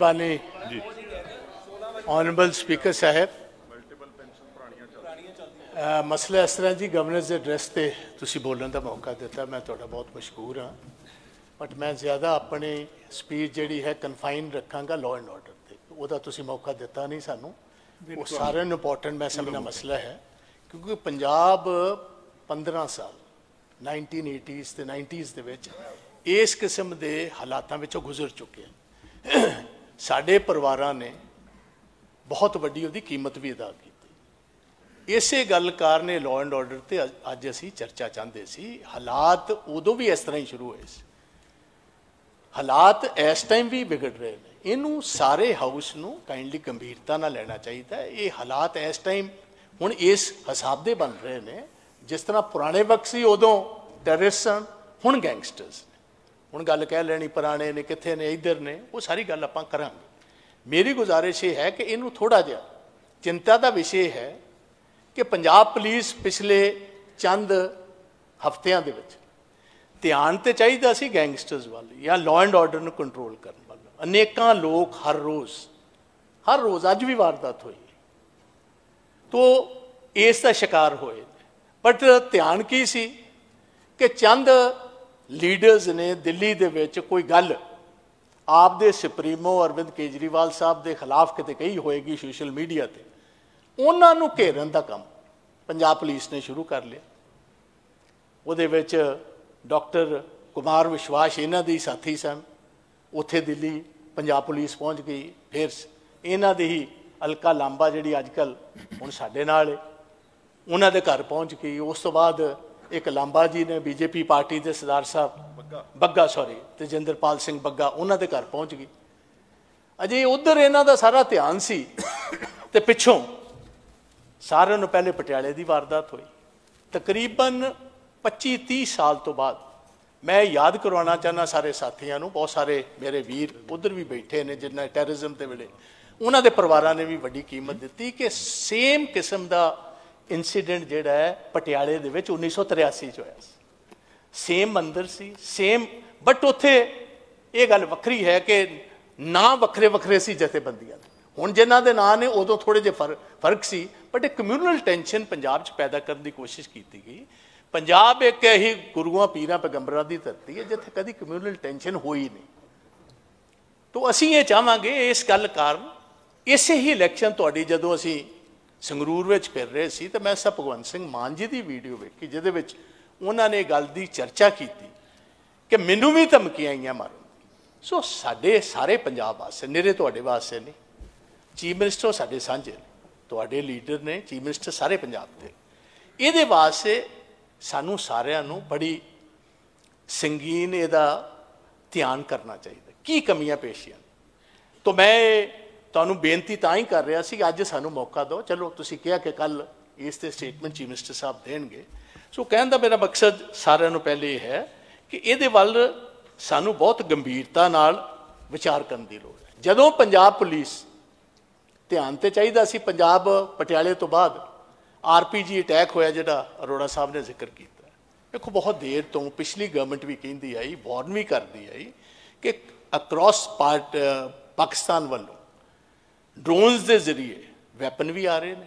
ਬਾਨੀ। ਜੀ। Honourable speaker ਸਾਹਿਬ ਮਸਲਾ ਇਸ ਤਰ੍ਹਾਂ ਜੀ ਗਵਰਨਰਸ ਦੇ ਐਡਰੈਸ ਤੇ ਤੁਸੀਂ ਬੋਲਣ ਦਾ ਮੌਕਾ ਦਿੱਤਾ। ਮੈਂ ਤੁਹਾਡਾ ਬਹੁਤ ਮਸ਼ਕੂਰ ਹਾਂ। ਬਟ ਮੈਂ ਜ਼ਿਆਦਾ ਆਪਣੀ ਸਪੀਚ ਜਿਹੜੀ ਹੈ ਕਨਫਾਈਨ ਰੱਖਾਂਗਾ ਲਾਅ ਐਂਡ ਆਰਡਰ ਤੇ। ਉਹਦਾ ਤੁਸੀਂ ਮੌਕਾ ਦਿੱਤਾ ਨਹੀਂ ਸਾਨੂੰ। ਉਹ ਸਾਰਿਆਂ ਨੂੰ ਇੰਪੋਰਟੈਂਟ ਮੈਂ ਸਮਝਣਾ ਮਸਲਾ ਹੈ। ਕਿਉਂਕਿ ਪੰਜਾਬ 15 ਸਾਲ 1980s ਤੇ 90s ਦੇ ਵਿੱਚ ਇਸ ਕਿਸਮ ਦੇ ਹਾਲਾਤਾਂ ਵਿੱਚੋਂ ਗੁਜ਼ਰ ਚੁੱਕੇ ਹਨ। ਸਾਡੇ ਪਰਿਵਾਰਾਂ ਨੇ ਬਹੁਤ ਵੱਡੀ ਉਹਦੀ ਕੀਮਤ ਵੀ ਅਦਾ ਕੀਤੀ। ਇਸੇ ਗੱਲ ਕਾਰਨ ਇਹ ਲਾਅ ਐਂਡ ਆਰਡਰ ਤੇ ਅੱਜ- ਅੱਜ ਅਸੀਂ ਚਰਚਾ ਚਾਹੁੰਦੇ ਸੀ। ਹਾਲਾਤ ਉਦੋਂ ਵੀ ਇਸ ਤਰ੍ਹਾਂ ਹੀ ਸ਼ੁਰੂ ਹੋਏ ਸੀ। ਹਾਲਾਤ ਇਸ ਟਾਈਮ ਵੀ ਵਿਗੜ ਰਹੇ ਨੇ। ਇਹਨੂੰ ਸਾਰੇ ਹਾਊਸ ਨੂੰ ਕਾਈਂਡਲੀ ਗੰਭੀਰਤਾ ਨਾਲ ਲੈਣਾ ਚਾਹੀਦਾ ਇਹ ਹਾਲਾਤ ਇਸ ਟਾਈਮ ਹੁਣ ਇਸ ਹਿਸਾਬ ਦੇ ਬਣ ਰਹੇ ਨੇ। ਜਿਸ ਤਰ੍ਹਾਂ ਪੁਰਾਣੇ ਵਕਤ ਸੀ ਉਦੋਂ ਟੈਰਰਿਸਟ ਸਨ, ਹੁਣ ਗੈਂਗਸਟਰਸ ਹੁਣ ਗੱਲ ਕਹਿ ਲੈਣੀ, ਪੁਰਾਣੇ ਨੇ, ਕਿੱਥੇ ਨੇ, ਇੱਧਰ ਨੇ, ਉਹ ਸਾਰੀ ਗੱਲ ਆਪਾਂ ਕਰਾਂਗੇ। ਮੇਰੀ ਗੁਜ਼ਾਰਿਸ਼ ਇਹ ਹੈ ਕਿ ਇਹਨੂੰ ਥੋੜਾ ਜਿਹਾ ਚਿੰਤਾ ਦਾ ਵਿਸ਼ੇ ਹੈ ਕਿ ਪੰਜਾਬ ਪੁਲਿਸ ਪਿਛਲੇ ਚੰਦ ਹਫ਼ਤਿਆਂ ਦੇ ਵਿੱਚ ਧਿਆਨ ਤੇ ਚਾਹੀਦਾ ਸੀ ਗੈਂਗਸਟਰਸ ਵੱਲ, ਜਾਂ ਲਾਅ ਐਂਡ ਆਰਡਰ ਨੂੰ ਕੰਟਰੋਲ ਕਰਨ ਵੱਲ। ਅਨੇਕਾਂ ਲੋਕ ਹਰ ਰੋਜ਼ ਹਰ ਰੋਜ਼ ਅੱਜ ਵੀ ਵਾਰਦਾਤ ਹੋਈ। ਤੋ ਇਸ ਦਾ ਸ਼ਿਕਾਰ ਹੋਏ ਬਟ ਧਿਆਨ ਕੀ ਸੀ ਕਿ ਚੰਦ ਲੀਡਰਸ ਨੇ ਦਿੱਲੀ ਦੇ ਵਿੱਚ ਕੋਈ ਗੱਲ ਆਪ ਦੇ ਸੁਪਰੀਮੋ ਅਰਵਿੰਦ ਕੇਜਰੀਵਾਲ ਸਾਹਿਬ ਦੇ ਖਿਲਾਫ ਕਿਤੇ ਕਹੀ ਹੋਏਗੀ ਸੋਸ਼ਲ ਮੀਡੀਆ ਤੇ? ਉਹਨਾਂ ਨੂੰ ਘੇਰਨ ਦਾ ਕੰਮ ਪੰਜਾਬ ਪੁਲਿਸ ਨੇ ਸ਼ੁਰੂ ਕਰ ਲਿਆ। ਉਹਦੇ ਵਿੱਚ ਡਾਕਟਰ ਕੁਮਾਰ ਵਿਸ਼ਵਾਸ, ਇਹਨਾਂ ਦੇ ਸਾਥੀ ਸਨ। ਉੱਥੇ ਦਿੱਲੀ ਪੰਜਾਬ ਪੁਲਿਸ ਪਹੁੰਚ ਗਈ। ਫਿਰ ਇਹਨਾਂ ਦੇ ਹੀ ਅਲਕਾ ਲਾਂਬਾ ਜਿਹੜੀ ਅੱਜਕੱਲ ਹੁਣ ਸਾਡੇ ਨਾਲ ਹੈ ਉਹਨਾਂ ਦੇ ਘਰ ਪਹੁੰਚ ਗਈ। ਉਸ ਤੋਂ ਬਾਅਦ ਇੱਕ ਲਾਂਬਾ ਜੀ ਨੇ ਬੀਜੇਪੀ ਪਾਰਟੀ ਦੇ ਸਰਦਾਰ ਸਾਹਿਬ ਬੱਗਾ। ਸੌਰੀ ਤੇਜਿੰਦਰਪਾਲ ਸਿੰਘ ਬੱਗਾ ਉਹਨਾਂ ਦੇ ਘਰ ਪਹੁੰਚ ਗਈ। ਅਜੇ ਉਧਰ ਇਹਨਾਂ ਦਾ ਸਾਰਾ ਧਿਆਨ ਸੀ ਤੇ ਪਿੱਛੋਂ ਸਾਰਿਆਂ ਨੂੰ ਪਹਿਲੇ ਪਟਿਆਲੇ ਦੀ ਵਾਰਦਾਤ ਹੋਈ। ਤਕਰੀਬਨ 25 30 ਸਾਲ ਤੋਂ ਬਾਅਦ ਮੈਂ ਯਾਦ ਕਰਵਾਉਣਾ ਚਾਹਨਾ ਸਾਰੇ ਸਾਥੀਆਂ ਨੂੰ ਬਹੁਤ ਸਾਰੇ ਮੇਰੇ ਵੀਰ ਉਧਰ ਵੀ ਬੈਠੇ ਨੇ ਜਿਨ੍ਹਾਂ ਟੈਰਰਿਜ਼ਮ ਦੇ ਵੇਲੇ। ਉਹਨਾਂ ਦੇ ਪਰਿਵਾਰਾਂ ਨੇ ਵੀ ਵੱਡੀ ਕੀਮਤ ਦਿੱਤੀ ਕਿ ਸੇਮ ਕਿਸਮ ਦਾ ਇਨਸੀਡੈਂਟ ਜਿਹੜਾ ਹੈ ਪਟਿਆਲੇ ਦੇ ਵਿੱਚ 1983 ਚ ਹੋਇਆ ਸੀ। ਸੇਮ ਮੰਦਰ ਸੀ ਸੇਮ ਬਟ ਉੱਥੇ ਇਹ ਗੱਲ ਵੱਖਰੀ ਹੈ ਕਿ ਨਾਂ ਵੱਖਰੇ ਵੱਖਰੇ ਸੀ ਜਥੇਬੰਦੀਆਂ ਦੇ। ਹੁਣ ਜਿਨ੍ਹਾਂ ਦੇ ਨਾਂ ਨੇ ਉਦੋਂ ਥੋੜੇ ਜਿਹੇ ਫ਼ਰਕ ਫ਼ਰਕ ਸੀ ਬਟ ਇੱਕ ਕਮਿਊਨਲ ਟੈਂਸ਼ਨ ਪੰਜਾਬ 'ਚ ਪੈਦਾ ਕਰਨ ਦੀ ਕੋਸ਼ਿਸ਼ ਕੀਤੀ ਗਈ। ਪੰਜਾਬ ਇੱਕ ਇਹੀ ਗੁਰੂਆਂ, ਪੀਰਾਂ, ਪੈਗੰਬਰਾਂ ਦੀ ਧਰਤੀ ਹੈ, ਜਿੱਥੇ ਕਦੀ ਕਮਿਊਨਲ ਟੈਂਸ਼ਨ ਹੋਈ ਨਹੀਂ। ਤੋਂ ਅਸੀਂ ਇਹ ਚਾਹਾਂਗੇ ਇਸ ਗੱਲ ਕਾਰਨ, ਇਸੇ ਹੀ ਇਲੈਕਸ਼ਨ ਤੁਹਾਡੀ ਜਦੋਂ ਅਸੀਂ ਸੰਗਰੂਰ ਵਿੱਚ ਫਿਰ ਰਹੇ ਸੀ ਤਾਂ ਮੈਂ ਸਭ ਭਗਵੰਤ ਸਿੰਘ ਮਾਨ ਜੀ ਦੀ ਵੀਡੀਓ ਵੇਖੀ, ਜਿਹਦੇ ਵਿੱਚ ਉਹਨਾਂ ਨੇ ਗੱਲ ਦੀ ਚਰਚਾ ਕੀਤੀ ਕਿ ਮੈਨੂੰ ਵੀ ਧਮਕੀਆਂ ਆਈਆਂ ਮਾਰਨ ਸੋ ਸਾਡੇ ਸਾਰੇ ਪੰਜਾਬ ਵਾਸਤੇ ਨਿਰੇ ਤੁਹਾਡੇ ਵਾਸਤੇ ਨੇ ਚੀਫ ਮਿਨਿਸਟਰ ਸਾਡੇ ਸਾਂਝੇ ਨੇ, ਤੁਹਾਡੇ ਲੀਡਰ ਨੇ, ਚੀਫ ਮਿਨਿਸਟਰ ਸਾਰੇ ਪੰਜਾਬ ਦੇ। ਇਹਦੇ ਵਾਸਤੇ ਸਾਨੂੰ ਸਾਰਿਆਂ ਨੂੰ ਬੜੀ ਸੰਗੀਨ ਇਹਦਾ ਧਿਆਨ ਕਰਨਾ ਚਾਹੀਦਾ। ਕੀ ਕਮੀਆਂ ਪੇਸ਼ੀਆਂ ਤੋਂ ਮੈਂ ਤੁਹਾਨੂੰ ਬੇਨਤੀ ਤਾਂ ਹੀ ਕਰ ਰਿਹਾ ਸੀ ਕਿ ਅੱਜ ਸਾਨੂੰ ਮੌਕਾ ਦਿਓ। ਚਲੋ, ਤੁਸੀਂ ਕਿਹਾ ਕਿ ਕੱਲ ਇਸ ਤੇ ਸਟੇਟਮੈਂਟ ਚੀਫ ਮਿਨਿਸਟਰ ਸਾਹਿਬ ਦੇਣਗੇ। ਸੋ ਕਹਿਣ ਦਾ ਮੇਰਾ ਮਕਸਦ ਸਾਰਿਆਂ ਨੂੰ ਪਹਿਲੇ ਇਹ ਹੈ ਕਿ ਇਹਦੇ ਵੱਲ ਸਾਨੂੰ ਬਹੁਤ ਗੰਭੀਰਤਾ ਨਾਲ ਵਿਚਾਰ ਕਰਨ ਦੀ ਲੋੜ ਹੈ। ਜਦੋਂ ਪੰਜਾਬ ਪੁਲਿਸ ਧਿਆਨ ਤੇ ਚਾਹੀਦਾ ਸੀ, ਪੰਜਾਬ ਪਟਿਆਲੇ ਤੋਂ ਬਾਅਦ ਆਰਪੀਜੀ ਅਟੈਕ ਹੋਇਆ ਜਿਹੜਾ ਅਰੋੜਾ ਸਾਹਿਬ ਨੇ ਜ਼ਿਕਰ ਕੀਤਾ। ਦੇਖੋ, ਬਹੁਤ ਦੇਰ ਤੋਂ ਪਿਛਲੀ ਗਵਰਨਮੈਂਟ ਵੀ ਕਹਿੰਦੀ ਆਈ ਵਾਰਨ ਵੀ ਕਰਦੀ ਆਈ ਕਿ ਅਕ੍ਰੋਸ ਪਾਰਟ ਪਾਕਿਸਤਾਨ ਵੱਲੋਂ ਡਰੋਨਸ ਦੇ ਜ਼ਰੀਏ ਵੈਪਨ ਵੀ ਆ ਰਹੇ ਨੇ।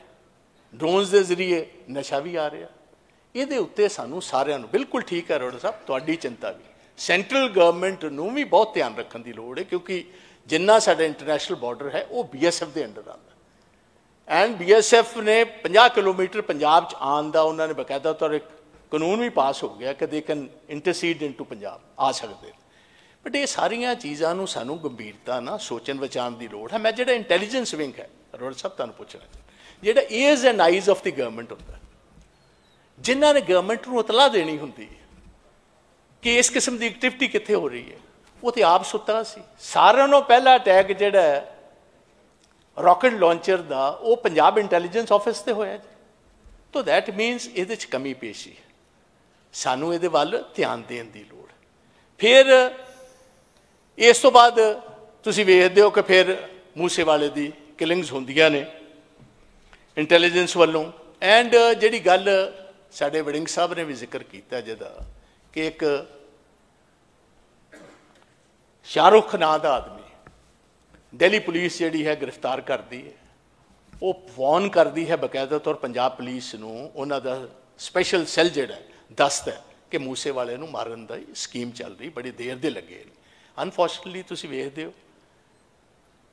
ਡਰੋਨਸ ਦੇ ਜ਼ਰੀਏ ਨਸ਼ਾ ਵੀ ਆ ਰਿਹਾ। ਇਹਦੇ ਉੱਤੇ ਸਾਨੂੰ ਸਾਰਿਆਂ ਨੂੰ ਬਿਲਕੁਲ ਠੀਕ ਹੈ ਅਰੋੜਾ ਸਾਹਿਬ, ਤੁਹਾਡੀ ਚਿੰਤਾ ਵੀ। ਸੈਂਟਰਲ ਗਵਰਨਮੈਂਟ ਨੂੰ ਵੀ ਬਹੁਤ ਧਿਆਨ ਰੱਖਣ ਦੀ ਲੋੜ ਹੈ, ਕਿਉਂਕਿ ਜਿੰਨਾ ਸਾਡਾ ਇੰਟਰਨੈਸ਼ਨਲ ਬਾਰਡਰ ਹੈ, ਉਹ ਬੀਐਸਐਫ ਦੇ ਅੰਡਰ ਆਉਂਦਾ। ਐਂਡ ਬੀਐਸਐਫ ਨੇ 50 ਕਿਲੋਮੀਟਰ ਪੰਜਾਬ ਚ ਆਉਣ ਦਾ ਉਹਨਾਂ ਨੇ ਬਕਾਇਦਾ ਤੌਰ ਇੱਕ ਕਾਨੂੰਨ ਵੀ ਪਾਸ ਹੋ ਗਿਆ ਕਿ ਦੇ ਕੈਨ ਇੰਟਰਸੀਡ ਇਨਟੂ ਪੰਜਾਬ, ਆ ਸਕਦੇ ਬਟ ਇਹ ਸਾਰੀਆਂ ਚੀਜ਼ਾਂ ਨੂੰ ਸਾਨੂੰ ਗੰਭੀਰਤਾ ਨਾਲ ਸੋਚਣ ਵਿਚਾਰਨ ਦੀ ਲੋੜ ਹੈ। ਮੈਂ ਜਿਹੜਾ ਇੰਟੈਲੀਜੈਂਸ ਵਿੰਗ ਹੈ, ਅਰੋੜ ਸਾਹਿਬ ਤੁਹਾਨੂੰ ਪੁੱਛਣਾ ਜਿਹੜਾ ears and eyes of the government ਹੁੰਦਾ ਜਿਨ੍ਹਾਂ ਨੇ ਗਵਰਨਮੈਂਟ ਨੂੰ ਇਤਲਾਹ ਦੇਣੀ ਹੁੰਦੀ ਹੈ ਕਿ ਇਸ ਕਿਸਮ ਦੀ ਐਕਟੀਵਿਟੀ ਕਿੱਥੇ ਹੋ ਰਹੀ ਹੈ, ਉਹ ਤੇ ਆਪ ਸੁੱਤਾ ਸੀ। ਸਾਰਿਆਂ ਨੂੰ ਪਹਿਲਾ ਅਟੈਕ ਜਿਹੜਾ ਹੈ ਰਾਕਟ ਲਾਂਚਰ ਦਾ, ਉਹ ਪੰਜਾਬ ਇੰਟੈਲੀਜੈਂਸ ਆਫਿਸ ਤੇ ਹੋਇਆ ਜੀ। ਤੋ ਦੈਟ ਮੀਨਸ ਇਹਦੇ ਚ ਕਮੀ ਪੇਸ਼ੀ ਸਾਨੂੰ ਇਹਦੇ ਵੱਲ ਧਿਆਨ ਦੇਣ ਦੀ ਲੋੜ ਫਿਰ ਇਸ ਤੋਂ ਬਾਅਦ ਤੁਸੀਂ ਵੇਖਦੇ ਹੋ ਕਿ ਫਿਰ ਮੂਸੇ ਵਾਲੇ ਦੀ ਕਿਲਿੰਗਸ ਹੁੰਦੀਆਂ ਨੇ ਇੰਟੈਲੀਜੈਂਸ ਵੱਲੋਂ। ਐਂਡ ਜਿਹੜੀ ਗੱਲ ਸਾਡੇ ਵੜਿੰਗ ਸਾਹਿਬ ਨੇ ਵੀ ਜ਼ਿਕਰ ਕੀਤਾ ਜਿਹਦਾ, ਕਿ ਇੱਕ ਸ਼ਾਹਰੁਖ ਨਾਂ ਦਾ ਆਦਮੀ ਦਿੱਲੀ ਪੁਲਿਸ ਜਿਹੜੀ ਹੈ ਗ੍ਰਿਫਤਾਰ ਕਰਦੀ ਹੈ। ਉਹ ਵਾਰਨ ਕਰਦੀ ਹੈ ਬਕਾਇਦਾ ਤੌਰ ਪੰਜਾਬ ਪੁਲਿਸ ਨੂੰ, ਉਹਨਾਂ ਦਾ ਸਪੈਸ਼ਲ ਸੈੱਲ ਜਿਹੜਾ ਦੱਸਦਾ ਕਿ ਮੂਸੇ ਵਾਲੇ ਨੂੰ ਮਾਰਨ ਦਾ ਸਕੀਮ ਚੱਲ ਰਹੀ, ਬੜੀ ਦੇਰ ਦੇ ਲੱਗੇ ਨੇ। ਅਨਫੋਰਚੂਨਟਲੀ ਤੁਸੀਂ ਵੇਖਦੇ ਹੋ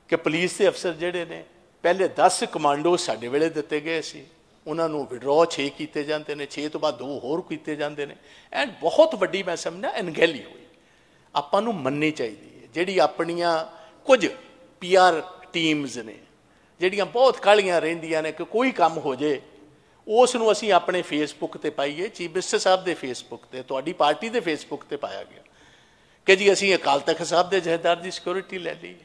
ਕਿ ਪੁਲਿਸ ਦੇ ਅਫਸਰ ਜਿਹੜੇ ਨੇ, ਪਹਿਲੇ 10 ਕਮਾਂਡੋ ਸਾਡੇ ਵੇਲੇ ਦਿੱਤੇ ਗਏ ਸੀ। ਉਹਨਾਂ ਨੂੰ ਵਿਡਰਾਅ 6 ਕੀਤੇ ਜਾਂਦੇ ਨੇ 6 ਤੋਂ ਬਾਅਦ ਦੋ ਹੋਰ ਕੀਤੇ ਜਾਂਦੇ ਨੇ। ਐਂਡ ਬਹੁਤ ਵੱਡੀ ਮੈਂ ਸਮਝਦਾ, ਅਣਗਹਿਲੀ ਹੋਈ। ਆਪਾਂ ਨੂੰ ਮੰਨਣੀ ਚਾਹੀਦੀ ਹੈ, ਜਿਹੜੀ ਆਪਣੀਆਂ ਕੁਝ ਪੀਆਰ ਟੀਮਸ ਨੇ, ਜਿਹੜੀਆਂ ਬਹੁਤ ਕਾਲੀਆਂ ਰਹਿੰਦੀਆਂ ਨੇ ਕਿ ਕੋਈ ਕੰਮ ਹੋ ਜੇ, ਉਸ ਨੂੰ ਅਸੀਂ ਆਪਣੇ ਫੇਸਬੁੱਕ ਤੇ ਪਾਈਏ। ਚੀਫ ਮਿਨਿਸਟਰ ਸਾਹਿਬ ਦੇ ਫੇਸਬੁੱਕ ਤੇ, ਤੁਹਾਡੀ ਪਾਰਟੀ ਦੇ ਫੇਸਬੁੱਕ ਤੇ ਪਾਇਆ ਗਿਆ। ਕਿ ਜੀ ਅਸੀਂ ਅਕਾਲ ਤਖਤ ਸਾਹਿਬ ਦੇ ਜਹੇਦਾਰ ਦੀ ਸਿਕਿਉਰਿਟੀ ਲੈ ਲਈ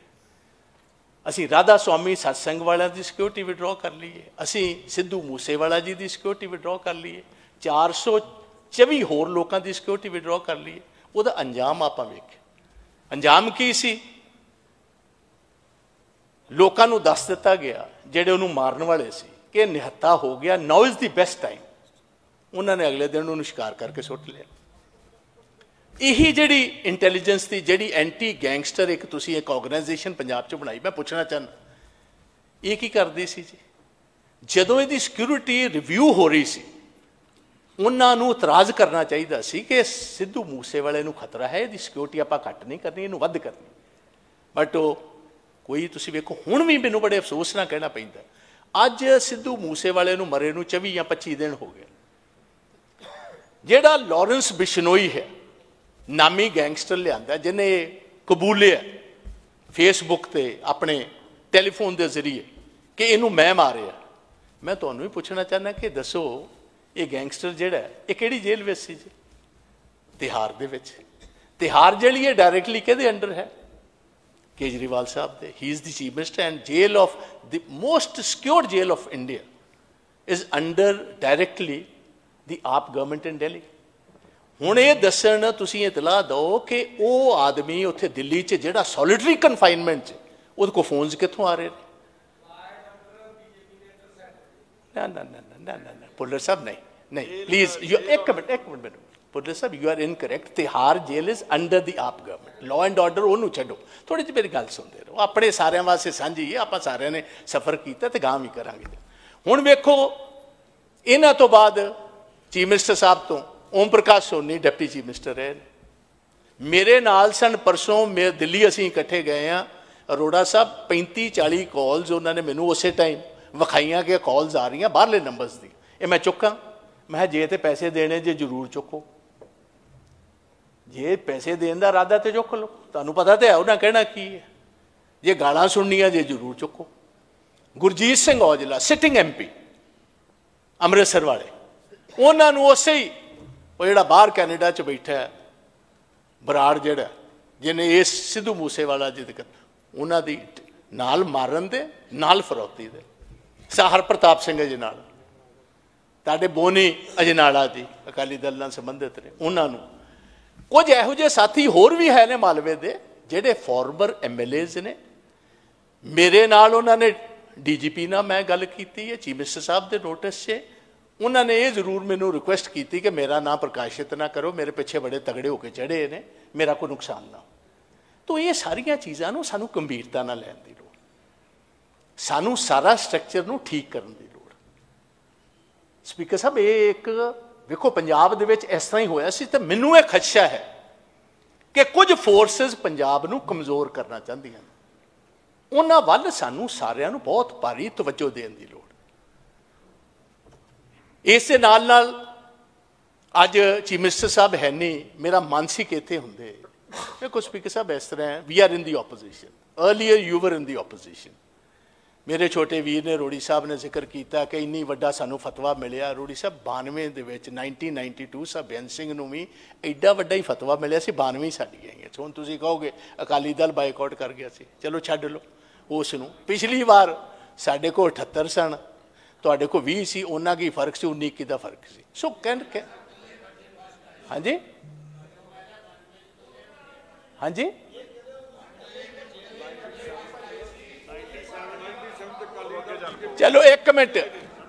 ਅਸੀਂ ਰਾਧਾ ਸੁਆਮੀ ਸਤਸੰਗ ਵਾਲਿਆਂ ਦੀ ਸਿਕਿਉਰਿਟੀ ਵਿਡਰਾਅ ਕਰ ਲਈਏ ਅਸੀਂ ਸਿੱਧੂ ਮੂਸੇਵਾਲਾ ਜੀ ਦੀ ਸਿਕਿਉਰਿਟੀ ਵਿਡਰਾਅ ਕਰ ਲਈਏ 424 ਹੋਰ ਲੋਕਾਂ ਦੀ ਸਿਕਿਉਰਿਟੀ ਵਿਡਰਾਅ ਕਰ ਲਈਏ ਉਹਦਾ ਅੰਜਾਮ ਆਪਾਂ ਵੇਖਿਆ। ਅੰਜਾਮ ਕੀ ਸੀ? ਲੋਕਾਂ ਨੂੰ ਦੱਸ ਦਿੱਤਾ ਗਿਆ, ਜਿਹੜੇ ਉਹਨੂੰ ਮਾਰਨ ਵਾਲੇ ਸੀ, ਕਿ ਨਿਹੱਤਾ ਹੋ ਗਿਆ। Now is the best time ਉਹਨਾਂ ਨੇ ਅਗਲੇ ਦਿਨ ਉਹਨੂੰ ਸ਼ਿਕਾਰ ਕਰਕੇ ਸੁੱਟ ਲਿਆ। ਇਹੀ ਜਿਹੜੀ ਇੰਟੈਲੀਜੈਂਸ ਦੀ ਜਿਹੜੀ ਐਂਟੀ ਗੈਂਗਸਟਰ ਇੱਕ ਤੁਸੀਂ ਇੱਕ ਆਰਗੇਨਾਈਜੇਸ਼ਨ ਪੰਜਾਬ 'ਚ ਬਣਾਈ, ਮੈਂ ਪੁੱਛਣਾ ਚਾਹੁੰਦਾ। ਇਹ ਕੀ ਕਰਦੀ ਸੀ ਜੀ? ਜਦੋਂ ਇਹਦੀ ਸਿਕਿਉਰਿਟੀ ਰਿਵਿਊ ਹੋ ਰਹੀ ਸੀ, ਉਹਨਾਂ ਨੂੰ ਇਤਰਾਜ਼ ਕਰਨਾ ਚਾਹੀਦਾ ਸੀ ਕਿ ਸਿੱਧੂ ਮੂਸੇਵਾਲੇ ਨੂੰ ਖਤਰਾ ਹੈ, ਇਹਦੀ ਸਿਕਿਉਰਿਟੀ ਆਪਾਂ ਘੱਟ ਨਹੀਂ ਕਰਨੀ, ਇਹਨੂੰ ਵੱਧ ਕਰਨੀ। ਬਟ ਉਹ, ਕੋਈ ਤੁਸੀਂ ਵੇਖੋ, ਹੁਣ ਵੀ ਮੈਨੂੰ ਬੜੇ ਅਫਸੋਸ ਨਾਲ ਕਹਿਣਾ ਪੈਂਦਾ। ਅੱਜ ਸਿੱਧੂ ਮੂਸੇਵਾਲੇ ਨੂੰ ਮਰੇ ਨੂੰ 24 ਜਾਂ 25 ਦਿਨ ਹੋ ਗਏ। ਜਿਹੜਾ ਲਾਰੈਂਸ ਬਿਸ਼ਨੋਈ ਹੈ ਨਾਮੀ ਗੈਂਗਸਟਰ ਲਿਆਂਦਾ ਜਿਹਨੇ ਕਬੂਲਿਆ ਫੇਸਬੁੱਕ ਤੇ ਆਪਣੇ ਟੈਲੀਫੋਨ ਦੇ ਜ਼ਰੀਏ ਕਿ ਇਹਨੂੰ ਮੈਂ ਮਾਰਿਆ। ਮੈਂ ਤੁਹਾਨੂੰ ਵੀ ਪੁੱਛਣਾ ਚਾਹੁੰਦਾ ਕਿ ਦੱਸੋ, ਇਹ ਗੈਂਗਸਟਰ ਜਿਹੜਾ ਇਹ ਕਿਹੜੀ ਜੇਲ੍ਹ ਵਿੱਚ ਸੀ ਜੀ? ਤਿਹਾਰ ਦੇ ਵਿੱਚ। ਤਿਹਾਰ ਜਿਹੜੀ ਹੈ ਡਾਇਰੈਕਟਲੀ ਕਿਹਦੇ ਅੰਡਰ ਹੈ? ਕੇਜਰੀਵਾਲ ਸਾਹਿਬ ਦੇ। He is the chief minister and jail of the most secured jail of India is under directly the AAP government in Delhi ਹੁਣ ਇਹ ਦੱਸਣ, ਤੁਸੀਂ ਇਤਲਾਹ ਦਿਓ ਕਿ ਉਹ ਆਦਮੀ ਉੱਥੇ ਦਿੱਲੀ 'ਚ ਜਿਹੜਾ ਸੋਲਿਟਰੀ ਕਨਫਾਈਨਮੈਂਟ 'ਚ, ਉਹਦੇ ਕੋ ਫੋਨਸ ਕਿੱਥੋਂ ਆ ਰਹੇ ਨੇ? ਨਾ ਨਾ ਨਾ ਨਾ ਨਾ ਨਾ ਪੁੱਲਰ ਸਾਹਿਬ, ਨਹੀਂ ਨਹੀਂ ਪਲੀਜ਼ ਯੂ ਇੱਕ ਮਿੰਟ ਇੱਕ ਮਿੰਟ, ਮੈਨੂੰ, Puller sahib you are incorrect Tihar jail is under the AAP government law and order ਉਹਨੂੰ ਛੱਡੋ ਥੋੜੀ ਜਿਹੀ ਮੇਰੀ ਗੱਲ ਸੁਣਦੇ ਰਹੋ, ਆਪਣੇ ਸਾਰਿਆਂ ਵਾਸਤੇ ਸਾਂਝੀ ਹੈ, ਆਪਾਂ ਸਾਰਿਆਂ ਨੇ ਸਫ਼ਰ ਕੀਤਾ ਤੇ ਗਾਂ ਵੀ ਕਰਾਂਗੇ। ਹੁਣ ਵੇਖੋ, ਇਹਨਾਂ ਤੋਂ ਬਾਅਦ ਚੀਫ ਮਿਨਿਸਟਰ ਸਾਹਿਬ ਤੋਂ Om Prakash Soni, deputy chief minister ਰਹੇ ਮੇਰੇ ਨਾਲ ਸਨ, ਪਰਸੋਂ ਮੇ ਦਿੱਲੀ ਅਸੀਂ ਇਕੱਠੇ ਗਏ ਆ। ਅਰੋੜਾ ਸਾਹਿਬ 35 40 ਕਾਲਸ ਉਹਨਾਂ ਨੇ ਮੈਨੂੰ ਉਸੇ ਟਾਈਮ ਵਿਖਾਈਆਂ ਕਿ ਕਾਲਸ ਆ ਰਹੀਆਂ ਬਾਹਰਲੇ ਨੰਬਰਸ ਦੀ। ਇਹ ਮੈਂ ਚੁੱਕਾਂ। ਮੈਂ ਕਿਹਾ, ਜੇ ਤੇ ਪੈਸੇ ਦੇਣੇ, ਜੇ ਜ਼ਰੂਰ ਚੁੱਕੋ। ਜੇ ਪੈਸੇ ਦੇਣ ਦਾ ਇਰਾਦਾ ਤੇ ਚੁੱਕ ਲਓ। ਤੁਹਾਨੂੰ ਪਤਾ ਤੇ ਹੈ, ਉਹਨਾਂ ਕਹਿਣਾ ਕੀ ਹੈ? ਜੇ ਗਾਲਾਂ ਸੁਣਨੀਆਂ, ਜੇ ਜ਼ਰੂਰ ਚੁੱਕੋ। ਗੁਰਜੀਤ ਸਿੰਘ ਔਜਲਾ ਸਿਟਿੰਗ ਐਮਪੀ ਅੰਮ੍ਰਿਤਸਰ ਵਾਲੇ। ਉਹਨਾਂ ਨੂੰ ਉਸੇ ਹੀ ਉਹ ਜਿਹੜਾ ਬਾਹਰ ਕੈਨੇਡਾ 'ਚ ਬੈਠਾ ਹੈ, ਬਰਾੜ ਜਿਹੜਾ ਜਿਹਨੇ ਇਸ ਸਿੱਧੂ ਮੂਸੇਵਾਲਾ ਜੀ ਦੇ ਉਹਨਾਂ ਦੀ ਨਾਲ ਮਾਰਨ ਦੇ, ਨਾਲ ਫਰੋਤੀ ਦੇ। ਸਾਹਰ ਪ੍ਰਤਾਪ ਸਿੰਘ ਜੀ ਨਾਲ ਤੁਹਾਡੇ ਬੋਨੀ ਅਜਨਾਲਾ ਜੀ, ਅਕਾਲੀ ਦਲ ਨਾਲ ਸੰਬੰਧਿਤ ਨੇ, ਉਹਨਾਂ ਨੂੰ। ਕੁਝ ਇਹੋ ਜਿਹੇ ਸਾਥੀ ਹੋਰ ਵੀ ਹੈ ਨੇ ਮਾਲਵੇ ਦੇ, ਜਿਹੜੇ ਫਾਰਮਰ ਐਮਐਲਏਜ਼ ਨੇ। ਮੇਰੇ ਨਾਲ ਉਹਨਾਂ ਨੇ ਡੀਜੀਪੀ ਨਾਲ ਮੈਂ ਗੱਲ ਕੀਤੀ ਹੈ, ਚੀਫ ਮਿਨਿਸਟਰ ਸਾਹਿਬ ਦੇ ਨੋਟਿਸ 'ਚ। ਉਹਨਾਂ ਨੇ ਇਹ ਜ਼ਰੂਰ ਮੈਨੂੰ ਰਿਕੁਐਸਟ ਕੀਤੀ ਕਿ ਮੇਰਾ ਨਾਮ ਪ੍ਰਕਾਸ਼ਿਤ ਨਾ ਕਰੋ, ਮੇਰੇ ਪਿੱਛੇ ਬੜੇ ਤਗੜੇ ਹੋ ਕੇ ਚੜੇ ਨੇ, ਮੇਰਾ ਕੋਈ ਨੁਕਸਾਨ ਨਾ ਤੋ ਇਹ ਸਾਰੀਆਂ ਚੀਜ਼ਾਂ ਨੂੰ ਸਾਨੂੰ ਗੰਭੀਰਤਾ ਨਾਲ ਲੈਣ ਦੀ ਲੋੜ। ਸਾਨੂੰ ਸਾਰਾ ਸਟਰਕਚਰ ਨੂੰ ਠੀਕ ਕਰਨ ਦੀ ਲੋੜ। ਸਪੀਕਰ ਸਾਹਿਬ, ਇਹ ਇੱਕ ਵੇਖੋ, ਪੰਜਾਬ ਦੇ ਵਿੱਚ ਇਸ ਤਰ੍ਹਾਂ ਹੀ ਹੋਇਆ ਸੀ ਤੇ ਮੈਨੂੰ ਇਹ ਖਦਸ਼ਾ ਹੈ ਕਿ ਕੁਝ ਫੋਰਸਸ ਪੰਜਾਬ ਨੂੰ ਕਮਜ਼ੋਰ ਕਰਨਾ ਚਾਹੁੰਦੀਆਂ ਨੇ। ਉਹਨਾਂ ਵੱਲ ਸਾਨੂੰ ਸਾਰਿਆਂ ਨੂੰ ਬਹੁਤ ਭਾਰੀ ਤਵੱਜੋ ਦੇਣ ਦੀ ਲੋੜ। ਇਸ ਦੇ ਨਾਲ ਨਾਲ ਅੱਜ ਚੀਫ ਮਿਨਿਸਟਰ ਸਾਹਿਬ ਹੈ ਨਹੀਂ, ਮੇਰਾ ਮਨ ਸੀ ਕਿ ਇੱਥੇ ਹੁੰਦੇ ਵੇਖੋ ਸਪੀਕਰ ਸਾਹਿਬ ਇਸ ਤਰ੍ਹਾਂ ਹੈ we are in the opposition earlier you were in the opposition ਮੇਰੇ ਛੋਟੇ ਵੀਰ ਨੇ ਰੋੜੀ ਸਾਹਿਬ ਨੇ ਜ਼ਿਕਰ ਕੀਤਾ ਕਿ ਇੰਨੀ ਵੱਡਾ ਸਾਨੂੰ ਫਤਵਾ ਮਿਲਿਆ। ਰੋੜੀ ਸਾਹਿਬ 92 ਦੇ ਵਿੱਚ 1992 ਸਾਹਿਬ ਬੇਅੰਤ ਸਿੰਘ ਨੂੰ ਵੀ ਐਡਾ ਵੱਡਾ ਹੀ ਫਤਵਾ ਮਿਲਿਆ ਸੀ 92 ਹੀ ਸਾਡੀ ਆਈਆਂ ਹੁਣ ਤੁਸੀਂ ਕਹੋਗੇ, ਅਕਾਲੀ ਦਲ ਬਾਈਕਾਟ ਕਰ ਗਿਆ ਸੀ। ਚਲੋ ਛੱਡ ਲਓ ਉਸ ਨੂੰ। ਪਿਛਲੀ ਵਾਰ ਸਾਡੇ ਕੋਲ 78 ਸਨ। ਤੁਹਾਡੇ ਕੋਲ 20 ਸੀ, ਉਹਨਾਂ ਕੀ ਫ਼ਰਕ ਸੀ 19 ਕੀ ਦਾ ਫ਼ਰਕ ਸੀ? ਸੋ ਕੈਨ ਹਾਂਜੀ? ਹਾਂਜੀ? ਚਲੋ, ਇੱਕ ਮਿੰਟ।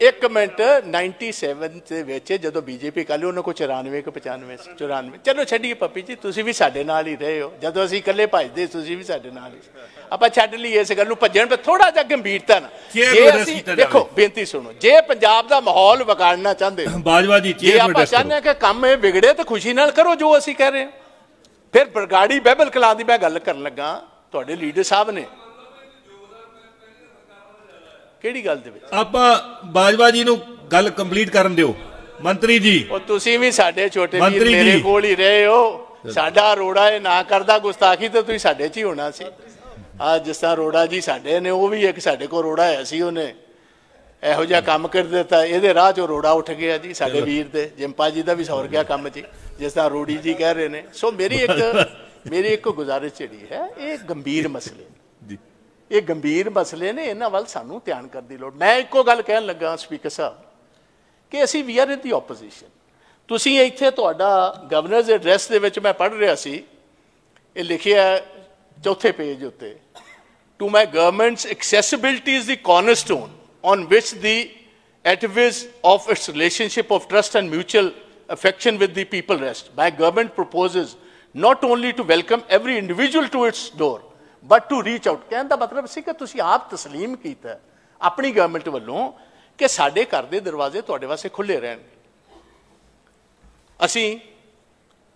ਇੱਕ ਮਿੰਟ 97 ਦੇ ਵਿੱਚ ਜਦੋਂ ਬੀਜੇਪੀ ਕੱਲ ਉਹਨਾਂ ਕੋ 94 ਕਿ 95 ਸੀ 94 ਚਲੋ ਛੱਡੀਏ ਪੱਪੀ ਜੀ ਤੁਸੀਂ ਵੀ ਸਾਡੇ ਨਾਲ ਹੀ ਰਹੇ ਹੋ। ਜਦੋਂ ਅਸੀਂ ਇਕੱਲੇ ਭੱਜਦੇ ਤੁਸੀਂ ਵੀ ਸਾਡੇ ਨਾਲ ਹੀ। ਆਪਾਂ ਛੱਡ ਲਈਏ ਇਸ ਗੱਲ ਨੂੰ ਭੱਜਣ 'ਤੇ ਥੋੜਾ ਜਿਹਾ ਗੰਭੀਰਤਾ ਨਾ ਚੇਅਰ ਜੇ ਅਸੀਂ। ਦੇਖੋ ਬੇਨਤੀ ਸੁਣੋ ਜੇ ਪੰਜਾਬ ਦਾ ਮਾਹੌਲ ਵਿਗਾੜਨਾ ਚਾਹੁੰਦੇ ਹੋ ਬਾਜਵਾ ਜੀ ਜੇ ਆਪਾਂ ਚਾਹੁੰਦੇ ਕਿ ਕੰਮ ਇਹ ਵਿਗੜੇ ਤਾਂ ਖੁਸ਼ੀ ਨਾਲ ਕਰੋ ਜੋ ਅਸੀਂ ਕਹਿ ਰਹੇ ਹਾਂ। ਫਿਰ ਬਰਗਾੜੀ ਬਹਿਬਲ ਕਲਾਂ ਦੀ ਮੈਂ ਗੱਲ ਕਰਨ ਲੱਗਾ ਤੁਹਾਡੇ ਲੀਡਰ ਸਾਹਿਬ ਨੇ। ਕਿਹੜੀ ਗੱਲ ਦੇ ਵਿੱਚ? ਆਪਾਂ ਬਾਜਵਾ ਜੀ ਨੂੰ ਗੱਲ ਕੰਪਲੀਟ ਕਰਨ ਦਿਓ। ਮੰਤਰੀ ਜੀ। ਉਹ ਤੁਸੀਂ ਵੀ ਸਾਡੇ ਛੋਟੇ ਵੀਰ ਮੇਰੇ। ਕੋਲ ਹੀ ਰਹੇ ਹੋ। ਸਾਡਾ ਰੋੜਾ ਇਹ ਨਾ ਕਰਦਾ ਗੁਸਤਾਖੀ ਤਾਂ ਤੁਸੀਂ ਸਾਡੇ 'ਚ ਹੀ ਹੋਣਾ ਸੀ। ਆ ਜਿਸ ਤਰ੍ਹਾਂ ਰੋੜਾ ਜੀ ਸਾਡੇ ਨੇ ਉਹ ਵੀ ਇੱਕ ਸਾਡੇ ਕੋਲ ਰੋੜਾ ਹੈ ਸੀ ਉਹਨੇ। ਇਹੋ ਜਿਹਾ ਕੰਮ ਕਰ ਦਿੱਤਾ। ਇਹਦੇ ਰਾਹ 'ਚੋਂ ਰੋੜਾ ਉੱਠ ਗਿਆ ਜੀ ਸਾਡੇ ਵੀਰ ਦੇ। ਜਿੰਪਾ ਜੀ ਦਾ ਵੀ ਸੌਰ ਗਿਆ ਕੰਮ 'ਚ ਜਿਸ ਤਰ੍ਹਾਂ ਰੋੜੀ ਜੀ ਕਹਿ ਰਹੇ ਨੇ। ਸੋ ਮੇਰੀ ਇੱਕ ਮੇਰੀ ਇੱਕ ਗੁਜ਼ਾਰਿਸ਼ ਜਿਹੜੀ ਹੈ ਇਹ ਗੰਭੀਰ ਮਸਲੇ। ਜੀ। ਇਹ ਗੰਭੀਰ ਮਸਲੇ ਨੇ ਇਹਨਾਂ ਵੱਲ ਸਾਨੂੰ ਧਿਆਨ ਕਰਨ ਦੀ ਲੋੜ ਮੈਂ ਇੱਕੋ ਗੱਲ ਕਹਿਣ ਲੱਗਾ ਸਪੀਕਰ ਸਾਹਿਬ ਕਿ ਅਸੀਂ ਵੀ ਆਰ ਇਨ ਦੀ ਆਪੋਜੀਸ਼ਨ ਤੁਸੀਂ ਇੱਥੇ ਤੁਹਾਡਾ ਗਵਰਨਰਸ ਐਡਰੈਸ ਦੇ ਵਿੱਚ ਮੈਂ ਪੜ੍ਹ ਰਿਹਾ ਸੀ ਇਹ ਲਿਖਿਆ ਚੌਥੇ ਪੇਜ ਉੱਤੇ to my governments accessibility is the cornerstone on which the edifice of its relationship of trust and mutual affection with the people rest. My government proposes not only to welcome every individual to its door, but to reach out. ਕਹਿਣ ਦਾ ਮਤਲਬ ਸੀ ਕਿ ਤੁਸੀਂ ਆਪ تسلیم ਕੀਤਾ ਹੈ, ਆਪਣੀ ਗਵਰਨਮੈਂਟ ਵੱਲੋਂ ਕਿ ਸਾਡੇ ਘਰ ਦੇ ਦਰਵਾਜ਼ੇ ਤੁਹਾਡੇ ਵਾਸਤੇ ਖੁੱਲੇ ਰਹਿਣਗੇ ਅਸੀਂ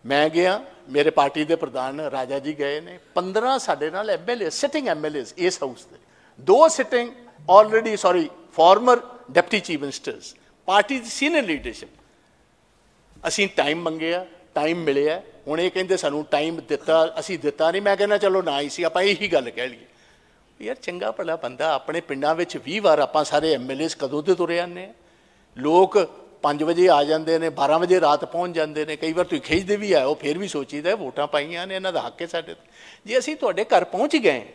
ਮੈਂ ਗਿਆ ਮੇਰੇ ਪਾਰਟੀ ਦੇ ਪ੍ਰਧਾਨ ਰਾਜਾ ਜੀ ਗਏ ਨੇ 15 ਸਾਡੇ ਨਾਲ ਐਮਐਲਏ ਸਿਟਿੰਗ ਐਮਐਲਏ ਇਸ ਹਾਊਸ ਦੇ ਦੋ sitting already sorry former deputy chief ministers party ਦੀ ਸੀਨੀਅਰ ਲੀਡਰਸ਼ਿਪ ਅਸੀਂ ਟਾਈਮ ਮੰਗਿਆ ਟਾਈਮ ਮਿਲਿਆ, ਹੁਣ ਇਹ ਕਹਿੰਦੇ ਸਾਨੂੰ ਟਾਈਮ ਦਿੱਤਾ, ਅਸੀਂ ਦਿੱਤਾ ਨਹੀਂ। ਮੈਂ ਕਹਿੰਦਾ, ਚਲੋ ਨਾ ਹੀ ਸੀ, ਆਪਾਂ ਇਹੀ ਗੱਲ ਕਹਿ ਲਈਏ। ਯਾਰ ਚੰਗਾ ਭਲਾ ਬੰਦਾ, ਆਪਣੇ ਪਿੰਡਾਂ ਵਿੱਚ 20 ਵਾਰ ਆਪਾਂ ਸਾਰੇ ਐਮਐਲਏਸ ਕਦੋਂ ਦੇ ਤੁਰੇ ਆਨੇ ਆ? ਲੋਕ 5 ਵਜੇ ਆ ਜਾਂਦੇ ਨੇ 12 ਵਜੇ ਰਾਤ ਪਹੁੰਚ ਜਾਂਦੇ ਨੇ। ਕਈ ਵਾਰ ਤੁਸੀਂ ਖਿੱਚਦੇ ਵੀ ਆਓ ਫਿਰ ਵੀ ਸੋਚੀਦਾ ਵੋਟਾਂ ਪਾਈਆਂ ਨੇ, ਇਹਨਾਂ ਦਾ ਹੱਕ ਹੈ ਸਾਡੇ ਤੇ। ਜੇ ਅਸੀਂ ਤੁਹਾਡੇ ਘਰ ਪਹੁੰਚ ਗਏ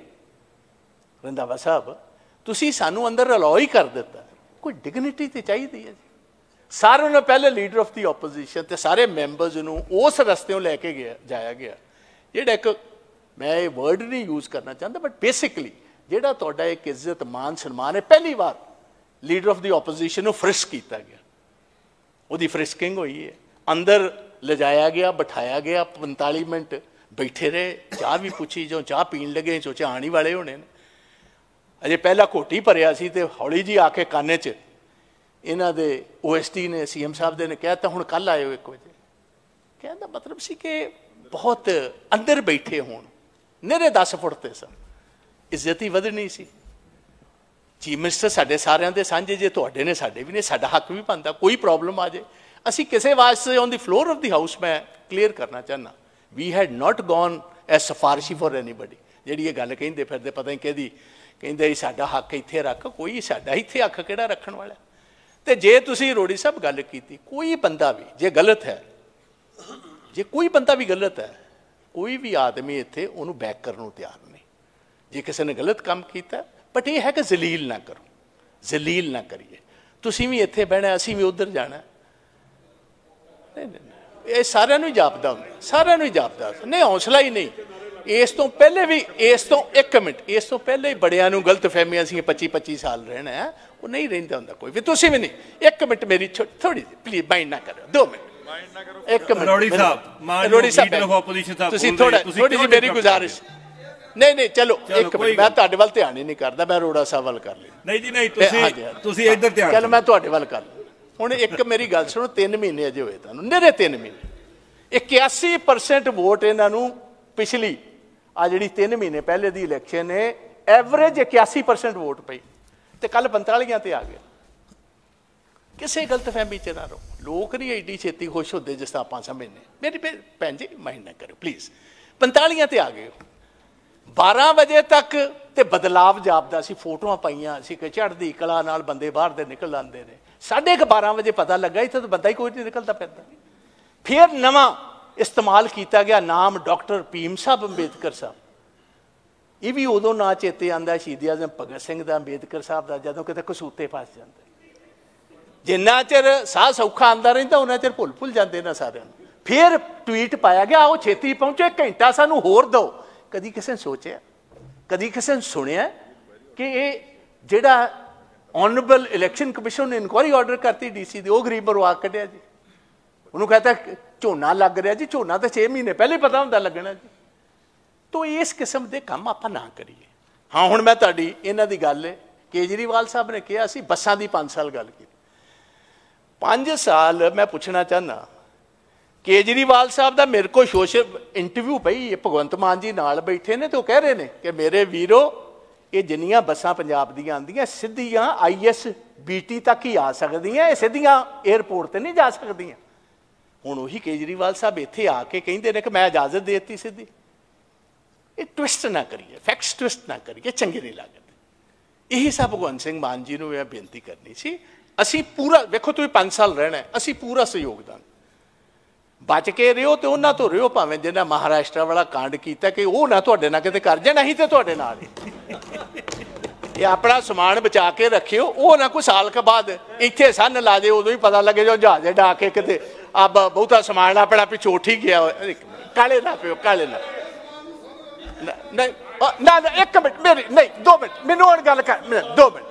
ਰੰਦਾਵਾ ਸਾਹਿਬ, ਤੁਸੀਂ ਸਾਨੂੰ ਅੰਦਰ ਅਲਾਉ ਹੀ ਕਰ ਦਿੱਤਾ। ਕੋਈ ਡਿਗਨਿਟੀ ਤੇ ਚਾਹੀਦੀ ਹੈ ਜੀ। ਸਾਰਿਆਂ ਨੂੰ ਪਹਿਲੇ ਲੀਡਰ ਆਫ ਦੀ ਆਪੋਜੀਸ਼ਨ ਤੇ ਸਾਰੇ ਮੈਂਬਰਸ ਨੂੰ ਉਸ ਰਸਤੇੋਂ ਲੈ ਕੇ ਗਿਆ, ਜਾਇਆ ਗਿਆ। ਜਿਹੜਾ ਇੱਕ, ਮੈਂ ਇਹ ਵਰਡ ਨਹੀਂ ਯੂਜ਼ ਕਰਨਾ ਚਾਹੁੰਦਾ ਬਟ ਬੇਸਿਕਲੀ ਜਿਹੜਾ ਤੁਹਾਡਾ ਇੱਕ ਇੱਜ਼ਤ ਮਾਨ ਸਨਮਾਨ ਹੈ, ਪਹਿਲੀ ਵਾਰ ਲੀਡਰ ਆਫ ਦੀ ਆਪੋਜੀਸ਼ਨ ਨੂੰ ਫਰਿਸ ਕੀਤਾ ਗਿਆ। ਉਹਦੀ ਫਰਿਸਕਿੰਗ ਹੋਈ ਹੈ। ਅੰਦਰ ਲਿਜਾਇਆ ਗਿਆ, ਬਿਠਾਇਆ ਗਿਆ 45 ਮਿੰਟ ਬੈਠੇ ਰਹੇ, ਚਾਹ ਵੀ ਪੁੱਛੀ ਜੋ ਚਾਹ ਪੀਣ ਲੱਗੇ, ਸੋਚਿਆ ਆਣੀ ਵਾਲੇ ਹੋਣੇ ਨੇ। ਅਜੇ ਪਹਿਲਾ ਘੋਟੀ ਭਰਿਆ ਸੀ ਤੇ ਹੌਲੀ ਜੀ ਆ ਕੇ ਕਾਨੇ 'ਚ ਇਹਨਾਂ ਦੇ ਓਐਸਟੀ ਨੇ ਸੀਐਮ ਸਾਹਿਬ ਦੇ ਨੇ ਕਿਹਾ ਤਾਂ ਹੁਣ ਕੱਲ ਆਇਓ 1 ਵਜੇ। ਕਹਿਣ ਦਾ ਮਤਲਬ ਸੀ ਕਿ ਬਹੁਤ ਅੰਦਰ ਬੈਠੇ ਹੋਣ, ਨੇਰੇ 10 ਫੁੱਟ ਤੇ ਸਨ। ਇੱਜ਼ਤ ਹੀ ਵਧਣੀ ਸੀ। ਚੀਫ ਮਿਨਿਸਟਰ ਸਾਡੇ ਸਾਰਿਆਂ ਦੇ ਸਾਂਝੇ, ਜੇ ਤੁਹਾਡੇ ਨੇ, ਸਾਡੇ ਵੀ ਨੇ, ਸਾਡਾ ਹੱਕ ਵੀ ਬਣਦਾ, ਕੋਈ ਪ੍ਰੋਬਲਮ ਆ ਜੇ। ਅਸੀਂ ਕਿਸੇ ਵਾਸਤੇ on the floor of the house ਮੈਂ ਕਲੀਅਰ ਕਰਨਾ ਚਾਹਨਾ we had not gone as ਸਫਾਰਸ਼ੀ for anybody ਜਿਹੜੀ ਇਹ ਗੱਲ ਕਹਿੰਦੇ ਫਿਰਦੇ, ਪਤਾ ਨਹੀਂ ਕਿਹਦੀ, ਕਹਿੰਦੇ ਸਾਡਾ ਹੱਕ ਇੱਥੇ ਰੱਖ, ਕੋਈ ਸਾਡਾ ਇੱਥੇ ਹੱਕ ਕਿਹੜਾ ਰੱਖਣ ਵਾਲਾ ਤੇ ਜੇ ਤੁਸੀਂ ਰੋੜੀ ਸਾਹਿਬ ਗੱਲ ਕੀਤੀ, ਕੋਈ ਬੰਦਾ ਵੀ, ਜੇ ਗਲਤ ਹੈ, ਜੇ ਕੋਈ ਬੰਦਾ ਵੀ ਗਲਤ ਹੈ, ਕੋਈ ਵੀ ਆਦਮੀ ਇੱਥੇ ਉਹਨੂੰ ਬੈਕ ਕਰਨ ਨੂੰ ਤਿਆਰ ਨਹੀਂ। ਜੇ ਕਿਸੇ ਨੇ ਗਲਤ ਕੰਮ ਕੀਤਾ ਬਟ ਇਹ ਹੈ ਕਿ ਜ਼ਲੀਲ ਨਾ ਕਰੋ, ਜ਼ਲੀਲ ਨਾ ਕਰੀਏ। ਤੁਸੀਂ ਵੀ ਇੱਥੇ ਬਹਿਣਾ, ਅਸੀਂ ਵੀ ਉੱਧਰ ਜਾਣਾ। ਨਹੀਂ ਨਹੀਂ ਇਹ ਸਾਰਿਆਂ ਨੂੰ ਜਾਪਦਾ ਹੁੰਦਾ, ਸਾਰਿਆਂ ਨੂੰ ਹੀ ਜਾਪਦਾ ਨਹੀਂ, ਹੌਸਲਾ ਹੀ ਨਹੀਂ। ਇਸ ਤੋਂ ਪਹਿਲੇ ਵੀ ਇਸ ਤੋਂ 1 ਮਿੰਟ ਇਸ ਤੋਂ ਪਹਿਲੇ ਹੀ ਬੜਿਆਂ ਨੂੰ ਗਲਤ ਫਹਿਮੀਆਂ ਸੀ 25 25 ਸਾਲ ਰਹਿਣਾ ਉਹ ਨਹੀਂ ਰਹਿੰਦਾ ਹੁੰਦਾ ਕੋਈ ਵੀ। ਤੁਸੀਂ ਵੀ ਨਹੀਂ 1 ਮਿੰਟ ਮੇਰੀ ਥੋੜੀ ਪਲੀਜ਼ ਮਾਈਂਡ ਨਾ ਕਰੋ 2 ਮਿੰਟ। ਇੱਕ ਮਿੰਟ। ਰੋੜੀ ਸਾਹਿਬ, ਸਾਹਿਬ, ਸਾਹਿਬ ਤੁਸੀਂ ਥੋੜਾ ਤੁਸੀਂ ਥੋੜੀ ਜਿਹੀ ਮੇਰੀ ਗੁਜ਼ਾਰਿਸ਼? ਨਹੀਂ ਨਹੀਂ ਚਲੋ ਇੱਕ ਮਿੰਟ ਮੈਂ ਤੁਹਾਡੇ ਵੱਲ ਧਿਆਨ ਹੀ ਨਹੀਂ ਕਰਦਾ ਮੈਂ ਰੋੜਾ ਸਾਹਿਬ ਵੱਲ ਕਰ ਲਈ ਨਹੀਂ ਜੀ ਨਹੀਂ ਤੁਸੀਂ। ਤੁਸੀਂ ਇੱਧਰ ਧਿਆਨ ਚੱਲ ਮੈਂ ਤੁਹਾਡੇ ਵੱਲ ਕਰ ਲਿਆ। ਹੁਣ ਇੱਕ ਮੇਰੀ ਗੱਲ ਸੁਣੋ 3 ਮਹੀਨੇ ਅਜੇ ਹੋਏ ਤੁਹਾਨੂੰ ਨਿਹਰੇ 3 ਮਹੀਨੇ। 81% ਵੋਟ ਇਹਨਾਂ ਨੂੰ ਪਿਛਲੀ ਆ ਜਿਹੜੀ 3 ਮਹੀਨੇ ਪਹਿਲੇ ਦੀ ਇਲੈਕਸ਼ਨ ਹੈ ਐਵਰੇਜ 81% ਵੋਟ ਪਈ ਤੇ ਕੱਲ 45 ਤੇ ਆ ਗਿਆ। ਕਿਸੇ ਗਲਤਫਹਿਮੀ ਚ ਨਾ ਰਹੋ। ਲੋਕ ਨਹੀਂ ਐਡੀ ਛੇਤੀ ਖੁਸ਼ ਹੁੰਦੇ ਜਿਸ ਤਰ੍ਹਾਂ ਆਪਾਂ ਸਮਝਨੇ ਮੇਰੀ ਭੈਣ ਜੀ ਮਾਈਂਡ ਨਾ ਕਰੋ ਪਲੀਜ਼ 45 ਤੇ ਆ ਗਏ ਹੋ। 12 ਵਜੇ ਤੱਕ ਤੇ ਬਦਲਾਵ ਜਾਪਦਾ ਸੀ, ਫੋਟੋਆਂ ਪਾਈਆਂ ਸੀ ਕਿ ਚੜ੍ਹਦੀ ਕਲਾ ਨਾਲ ਬੰਦੇ ਬਾਹਰ ਦੇ ਨਿਕਲ ਆਉਂਦੇ ਨੇ। ਸਾਢੇ ਕੁ 12 ਵਜੇ ਪਤਾ ਲੱਗਾ, ਇੱਥੇ ਤਾਂ ਬੰਦਾ ਹੀ ਕੋਈ ਨਹੀਂ ਨਿਕਲਦਾ ਪੈਂਦਾ। ਫਿਰ ਨਵਾਂ ਇਸਤੇਮਾਲ ਕੀਤਾ ਗਿਆ ਨਾਮ ਡਾਕਟਰ ਭੀਮ ਸਾਹਿਬ ਅੰਬੇਦਕਰ ਸਾਹਿਬ। ਇਹ ਵੀ ਉਦੋਂ ਨਾ ਚੇਤੇ ਆਂਦਾ ਸ਼ਹੀਦ ਆਜ਼ਮ ਭਗਤ ਸਿੰਘ ਦਾ, ਅੰਬੇਦਕਰ ਸਾਹਿਬ ਦਾ, ਜਦੋਂ ਕਿਤੇ ਕਸੂਤੇ ਫਸ ਜਾਂਦੇ। ਜਿੰਨਾ ਚਿਰ ਸਾਹ ਸੌਖਾ ਆਂਦਾ ਰਹਿੰਦਾ, ਉਹਨਾਂ ਚਿਰ ਭੁੱਲ ਭੁੱਲ ਜਾਂਦੇ ਨਾ ਸਾਰਿਆਂ ਨੂੰ। ਫਿਰ ਟਵੀਟ ਪਾਇਆ ਗਿਆ, ਉਹ ਛੇਤੀ ਪਹੁੰਚੇ, ਘੰਟਾ ਸਾਨੂੰ ਹੋਰ ਦਿਓ। ਕਦੀ ਕਿਸੇ ਨੇ ਸੋਚਿਆ, ਕਦੀ ਕਿਸੇ ਨੇ ਸੁਣਿਆ ਕਿ ਇਹ ਜਿਹੜਾ ਆਨਰੇਬਲ ਇਲੈਕਸ਼ਨ ਕਮਿਸ਼ਨ ਨੇ ਇਨਕੁਆਰੀ ਆਰਡਰ ਕਰਤੀ ਡੀਸੀ ਦੀ, ਉਹ ਗਰੀਬ ਮਰਵਾ ਕੱਢਿਆ ਜੀ। ਉਹਨੂੰ ਕਹਤਾ ਝੋਨਾ ਲੱਗ ਰਿਹਾ ਜੀ, ਝੋਨਾ ਤਾਂ 6 ਮਹੀਨੇ ਪਹਿਲੇ ਪਤਾ ਹੁੰਦਾ ਲੱਗਣਾ ਜੀ। ਤੋ ਇਸ ਕਿਸਮ ਦੇ ਕੰਮ ਆਪਾਂ ਨਾ ਕਰੀਏ। ਹਾਂ, ਹੁਣ ਮੈਂ ਤੁਹਾਡੀ ਇਹਨਾਂ ਦੀ ਗੱਲ ਹੈ ਕੇਜਰੀਵਾਲ ਸਾਹਿਬ ਨੇ ਕਿਹਾ ਸੀ, ਬੱਸਾਂ ਦੀ 5 ਸਾਲ ਗੱਲ ਕੀਤੀ। 5 ਸਾਲ ਮੈਂ ਪੁੱਛਣਾ ਚਾਹਨਾ ਕੇਜਰੀਵਾਲ ਸਾਹਿਬ ਦਾ ਮੇਰੇ ਕੋਲ ਸੋਸ਼ਲ ਇੰਟਰਵਿਊ ਪਈ ਹੈ ਭਗਵੰਤ ਮਾਨ ਜੀ ਨਾਲ ਬੈਠੇ ਨੇ ਤੇ ਉਹ ਕਹਿ ਰਹੇ ਨੇ ਕਿ ਮੇਰੇ ਵੀਰੋ, ਇਹ ਜਿੰਨੀਆਂ ਬੱਸਾਂ ਪੰਜਾਬ ਦੀਆਂ ਆਂਦੀਆਂ ਸਿੱਧੀਆਂ ਆਈਐਸ ਬੀਟੀ ਤੱਕ ਹੀ ਆ ਸਕਦੀਆਂ, ਇਹ ਸਿੱਧੀਆਂ 에ਅਰਪੋਰਟ ਤੇ ਨਹੀਂ ਜਾ ਸਕਦੀਆਂ। ਹੁਣ ਉਹੀ ਕੇਜਰੀਵਾਲ ਸਾਹਿਬ ਇੱਥੇ ਆ ਕੇ ਕਹਿੰਦੇ ਨੇ ਕਿ ਮੈਂ ਇਜਾਜ਼ਤ ਦੇ ਦਿੱਤੀ ਸਿੱਧੀ। ਇਹ ਟਵਿਸਟ ਨਾ ਕਰੀਏ ਫੈਕਟਸ ਟਵਿਸਟ ਨਾ ਕਰੀਏ, ਚੰਗੇ ਨਹੀਂ ਲੱਗਦੇ। ਇਹੀ ਸਭ ਭਗਵੰਤ ਸਿੰਘ ਮਾਨ ਜੀ ਨੂੰ ਇਹ ਬੇਨਤੀ ਕਰਨੀ ਸੀ, ਅਸੀਂ ਪੂਰਾ, ਵੇਖੋ ਤੁਸੀਂ 5 ਸਾਲ ਰਹਿਣਾ, ਅਸੀਂ ਪੂਰਾ ਸਹਿਯੋਗ ਦਾਂਗੇ। ਬਚ ਕੇ ਰਿਓ ਤੇ ਉਹਨਾਂ ਤੋਂ ਰਿਓ, ਭਾਵੇਂ ਜਿਹਨਾਂ ਮਹਾਰਾਸ਼ਟਰ ਵਾਲਾ ਕਾਂਡ ਕੀਤਾ ਕਿ ਉਹ ਨਾ ਤੁਹਾਡੇ ਨਾਲ ਕਿਤੇ ਕਰ ਜਾਣ, ਅਸੀਂ ਤੇ ਤੁਹਾਡੇ ਨਾਲ ਇਹ ਆਪਣਾ ਸਮਾਨ ਬਚਾ ਕੇ ਰੱਖਿਓ, ਉਹ ਨਾ ਕੋਈ ਸਾਲ ਕੇ ਬਾਅਦ ਇੱਥੇ ਸੰਨ ਲਾ ਜੇ, ਉਦੋਂ ਹੀ ਪਤਾ ਲੱਗੇ ਜੋ ਜਹਾਜ਼ੇ ਡਾ ਕੇ ਕਿਤੇ ਠੀਕ ਗਿਆ ਹੋਇਆ। ਇੱਕ ਮਿੰਟ, ਕਾਲੇ ਨਾ ਪਿਓ ਕਾਲੇ ਨਾ ਨਾ- ਨਹੀਂ ਅ, ਨਾ ਨਾ ਇੱਕ ਮਿੰਟ ਮੇਰੀ ਨਹੀਂ ਦੋ ਮਿੰਟ ਮੈਨੂੰ ਹੁਣ ਗੱਲ ਕਰ ਮਿੰਟ, ਦੋ ਮਿੰਟ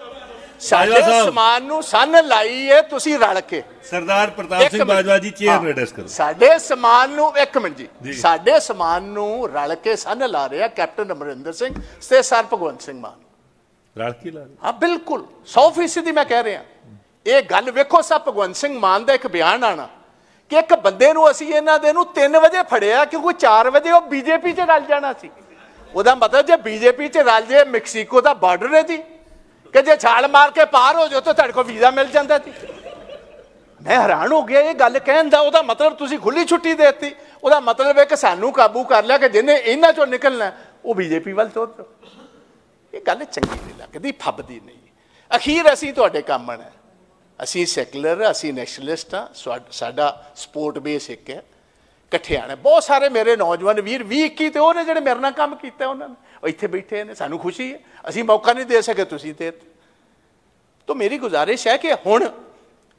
ਸਾਡੇ। ਸਮਾਨ ਨੂੰ ਸੰਨ ਲਾਈ ਹੈ ਤੁਸੀਂ ਰਲ ਕੇ ਸਰਦਾਰ ਪ੍ਰਤਾਪ ਸਿੰਘ। ਬਾਜਵਾ ਜੀ ਚੇਅਰ। ਰੈਡਸ ਕਰੋ ਸਾਡੇ ਸਮਾਨ ਨੂੰ ਇੱਕ ਮਿੰਟ ਜੀ। ਸਾਡੇ ਸਮਾਨ ਨੂੰ ਰਲ ਕੇ ਸੰਨ ਲਾ ਰਿਹਾ ਕੈਪਟਨ ਅਮਰਿੰਦਰ ਸਿੰਘ ਤੇ ਸਰ ਭਗਵੰਤ ਸਿੰਘ ਮਾਨ ਰਲ ਕੇ ਲਾ ਲਓ। ਹਾਂ ਬਿਲਕੁਲ 100% ਦੀ ਮੈਂ ਕਹਿ ਰਿਹਾ ਇਹ ਗੱਲ ਵੇਖੋ ਸਭ ਭਗਵੰਤ ਸਿੰਘ ਮਾਨ ਦਾ ਇੱਕ ਬਿਆਨ ਆਣਾ ਕਿ ਇੱਕ ਬੰਦੇ ਨੂੰ ਅਸੀਂ ਇਹਨਾਂ ਦੇ ਨੂੰ 3 ਵਜੇ ਫੜਿਆ ਕਿਉਂਕਿ 4 ਵਜੇ ਉਹ ਬੀਜੇਪੀ 'ਚ ਰਲ ਜਾਣਾ ਸੀ। ਉਹਦਾ ਮਤਲਬ ਜੇ ਬੀਜੇਪੀ 'ਚ ਰਲ ਜੇ, ਮੈਕਸੀਕੋ ਦਾ ਬਾਰਡਰ ਹੈ ਜੀ, ਕਿ ਜੇ ਛਾਲ ਮਾਰ ਕੇ ਪਾਰ ਹੋ ਜਾਓ ਤਾਂ ਤੁਹਾਡੇ ਕੋਲ ਵੀਜ਼ਾ ਮਿਲ ਜਾਂਦਾ ਸੀ ਮੈਂ ਹੈਰਾਨ ਹੋ ਗਿਆ, ਇਹ ਗੱਲ ਕਹਿਣ ਦਾ ਉਹਦਾ ਮਤਲਬ ਤੁਸੀਂ ਖੁੱਲੀ ਛੁੱਟੀ ਦੇ ਦਿੱਤੀ। ਉਹਦਾ ਮਤਲਬ ਹੈ ਕਿ ਸਾਨੂੰ ਕਾਬੂ ਕਰ ਲਿਆ ਕਿ ਜਿਹਨੇ ਇਹਨਾਂ ਚੋਂ ਨਿਕਲਣਾ, ਉਹ ਬੀਜੇਪੀ ਵੱਲ ਤੋਰ ਜਾਓ। ਇਹ ਗੱਲ ਚੰਗੀ ਨਹੀਂ ਲੱਗਦੀ, ਫੱਬਦੀ ਨਹੀਂ। ਅਖੀਰ ਅਸੀਂ ਤੁਹਾਡੇ ਕੰਮ ਆਣਾ ਅਸੀਂ ਸੈਕੂਲਰ ਅਸੀਂ ਨੈਸ਼ਨਲਿਸਟ ਆ ਸਾਡਾ ਸਪੋਰਟ ਬੇਸ ਇੱਕ ਹੈ ਇਕੱਠੇ ਆਣਾ ਬਹੁਤ ਸਾਰੇ ਮੇਰੇ ਨੌਜਵਾਨ ਵੀਰ 20 21 ਤੇ ਉਹ ਨੇ ਜਿਹੜੇ ਮੇਰੇ ਨਾਲ ਕੰਮ ਕੀਤਾ ਉਹਨਾਂ ਨੇ, ਉਹ ਇੱਥੇ ਬੈਠੇ ਨੇ, ਸਾਨੂੰ ਖੁਸ਼ੀ ਹੈ। ਅਸੀਂ ਮੌਕਾ ਨਹੀਂ ਦੇ ਸਕੇ ਤੁਸੀਂ ਤੇ। ਤਾਂ ਮੇਰੀ ਗੁਜ਼ਾਰਿਸ਼ ਹੈ ਕਿ ਹੁਣ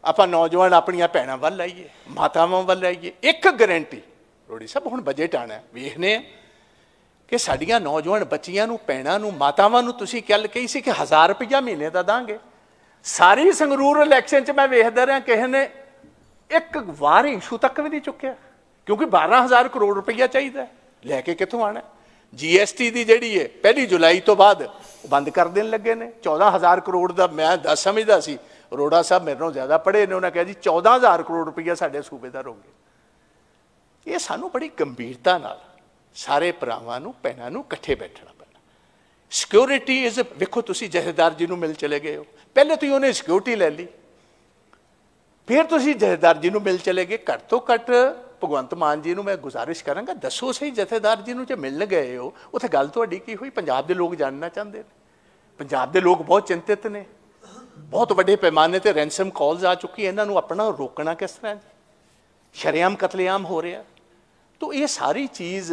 ਆਪਾਂ ਨੌਜਵਾਨ ਆਪਣੀਆਂ ਭੈਣਾਂ ਵੱਲ ਆਈਏ, ਮਾਤਾਵਾਂ ਵੱਲ ਆਈਏ, ਇੱਕ ਗਰੰਟੀ ਰੋੜੀ ਸਾਹਿਬ, ਹੁਣ ਬਜਟ ਆਣਾ ਵੇਖਨੇ ਆ ਕਿ ਸਾਡੀਆਂ ਨੌਜਵਾਨ ਬੱਚੀਆਂ ਨੂੰ, ਭੈਣਾਂ ਨੂੰ, ਮਾਤਾਵਾਂ ਨੂੰ ਤੁਸੀਂ ਕੱਲ ਕਹੀ ਸੀ ਕਿ 1000 ਰੁਪਇਆ ਮਹੀਨੇ ਦਾ ਦਾਂਗੇ। ਸਾਰੀ ਸੰਗਰੂਰ ਇਲੈਕਸ਼ਨ 'ਚ ਮੈਂ ਵੇਖਦਾ ਰਿਹਾ, ਕਿਸੇ ਨੇ ਇੱਕ ਵਾਰ ਇਸ਼ੂ ਤੱਕ ਵੀ ਨਹੀਂ ਚੁੱਕਿਆ। ਕਿਉਂਕਿ 12000 ਕਰੋੜ ਰੁਪਈਆ ਚਾਹੀਦਾ ਲੈ ਕੇ ਕਿੱਥੋਂ ਆਣਾ ਜੀਐਸਟੀ ਦੀ ਜਿਹੜੀ ਹੈ, ਪਹਿਲੀ ਜੁਲਾਈ ਤੋਂ ਬਾਅਦ ਬੰਦ ਕਰ ਦੇਣ ਲੱਗੇ ਨੇ। 14000 ਕਰੋੜ ਦਾ ਮੈਂ ਦੱਸ ਸਮਝਦਾ ਸੀ, ਅਰੋੜਾ ਸਾਹਿਬ ਮੇਰੇ ਨਾਲੋਂ ਜ਼ਿਆਦਾ ਪੜ੍ਹੇ ਨੇ, ਉਹਨਾਂ ਕਿਹਾ ਜੀ 14000 ਕਰੋੜ ਰੁਪਈਆ ਸਾਡੇ ਸੂਬੇ ਦਾ ਰੋਗੇ ਇਹ ਸਾਨੂੰ ਬੜੀ ਗੰਭੀਰਤਾ ਨਾਲ ਸਾਰੇ ਭਰਾਵਾਂ ਨੂੰ, ਭੈਣਾਂ ਨੂੰ ਇਕੱਠੇ ਬੈਠਣਾ ਸਿਕਿਉਰਿਟੀ ਇਜ਼ ਵੇਖੋ ਤੁਸੀਂ ਜਥੇਦਾਰ ਜੀ ਨੂੰ ਮਿਲ ਚਲੇ ਗਏ ਹੋ। ਪਹਿਲੇ ਤੁਸੀਂ ਉਹਨੇ ਸਿਕਿਉਰਿਟੀ ਲੈ ਲਈ। ਫਿਰ ਤੁਸੀਂ ਜਥੇਦਾਰ ਜੀ ਨੂੰ ਮਿਲ ਚਲੇ ਗਏ, ਘੱਟ ਤੋਂ ਘੱਟ ਭਗਵੰਤ ਮਾਨ ਜੀ ਨੂੰ ਮੈਂ ਗੁਜ਼ਾਰਿਸ਼ ਕਰਾਂਗਾ, ਦੱਸੋ ਸਹੀ ਜਥੇਦਾਰ ਜੀ ਨੂੰ ਜੇ ਮਿਲਣ ਗਏ ਹੋ, ਉੱਥੇ ਗੱਲ ਤੁਹਾਡੀ ਕੀ ਹੋਈ? ਪੰਜਾਬ ਦੇ ਲੋਕ ਜਾਣਨਾ ਚਾਹੁੰਦੇ ਨੇ। ਪੰਜਾਬ ਦੇ ਲੋਕ ਬਹੁਤ ਚਿੰਤਿਤ ਨੇ। ਬਹੁਤ ਵੱਡੇ ਪੈਮਾਨੇ ਤੇ ਰੈਂਸਮ ਕਾਲਸ ਆ ਚੁੱਕੀ ਇਹਨਾਂ ਨੂੰ ਆਪਣਾ ਰੋਕਣਾ ਕਿਸ ਤਰ੍ਹਾਂ ਜੀ? ਸ਼ਰੇਆਮ ਕਤਲੇਆਮ ਹੋ ਰਿਹਾ। ਤੋ ਇਹ ਸਾਰੀ ਚੀਜ਼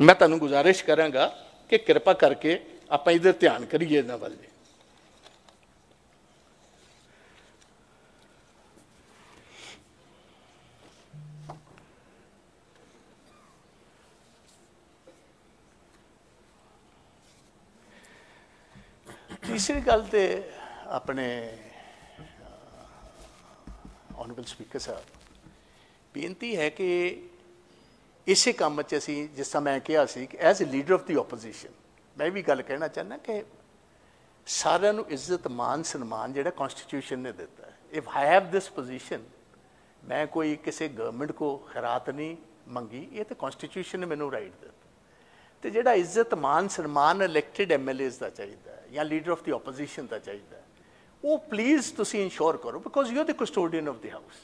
ਮੈਂ ਤੁਹਾਨੂੰ ਗੁਜ਼ਾਰਿਸ਼ ਕਰਾਂਗਾ। ਕਿ ਕਿਰਪਾ ਕਰਕੇ ਆਪਾਂ ਇਧਰ ਧਿਆਨ ਕਰੀਏ ਇਹਨਾਂ ਵੱਲ ਤੀਸਰੀ ਗੱਲ ਤੇ ਆਪਣੇ ਆਨਰੇਬਲ ਸਪੀਕਰ ਸਾਹਿਬ, ਬੇਨਤੀ ਹੈ ਕਿ ਇਸੇ ਕੰਮ 'ਚ ਅਸੀਂ ਜਿਸ ਤਰ੍ਹਾਂ ਮੈਂ ਕਿਹਾ ਸੀ ਕਿ as a leader of the opposition ਮੈਂ ਵੀ ਗੱਲ ਕਹਿਣਾ ਚਾਹੁੰਦਾ ਕਿ ਸਾਰਿਆਂ ਨੂੰ ਇੱਜ਼ਤ ਮਾਨ ਸਨਮਾਨ ਜਿਹੜਾ ਕਨਸਟੀਟਿਊਸ਼ਨ ਨੇ ਦਿੱਤਾ ਹੈ। If I have this position ਮੈਂ ਕੋਈ ਕਿਸੇ ਗਵਰਨਮੈਂਟ ਕੋ ਖਰਾਤ ਨਹੀਂ ਮੰਗੀ, ਇਹ ਤੇ ਕਨਸਟੀਟਿਊਸ਼ਨ ਨੇ ਮੈਨੂੰ ਰਾਈਟ ਦਿੱਤਾ। ਤੇ ਜਿਹੜਾ ਇੱਜ਼ਤ ਮਾਨ ਸਨਮਾਨ ਇਲੈਕਟਿਡ ਐਮਐਲਏਸ ਦਾ ਚਾਹੀਦਾ ਹੈ ਜਾਂ ਲੀਡਰ ਆਫ ਦੀ ਆਪੋਜੀਸ਼ਨ ਦਾ ਚਾਹੀਦਾ ਹੈ, ਉਹ ਪਲੀਜ਼ ਤੁਸੀਂ ਇਨਸ਼ੋਰ ਕਰੋ because you are the custodian of the house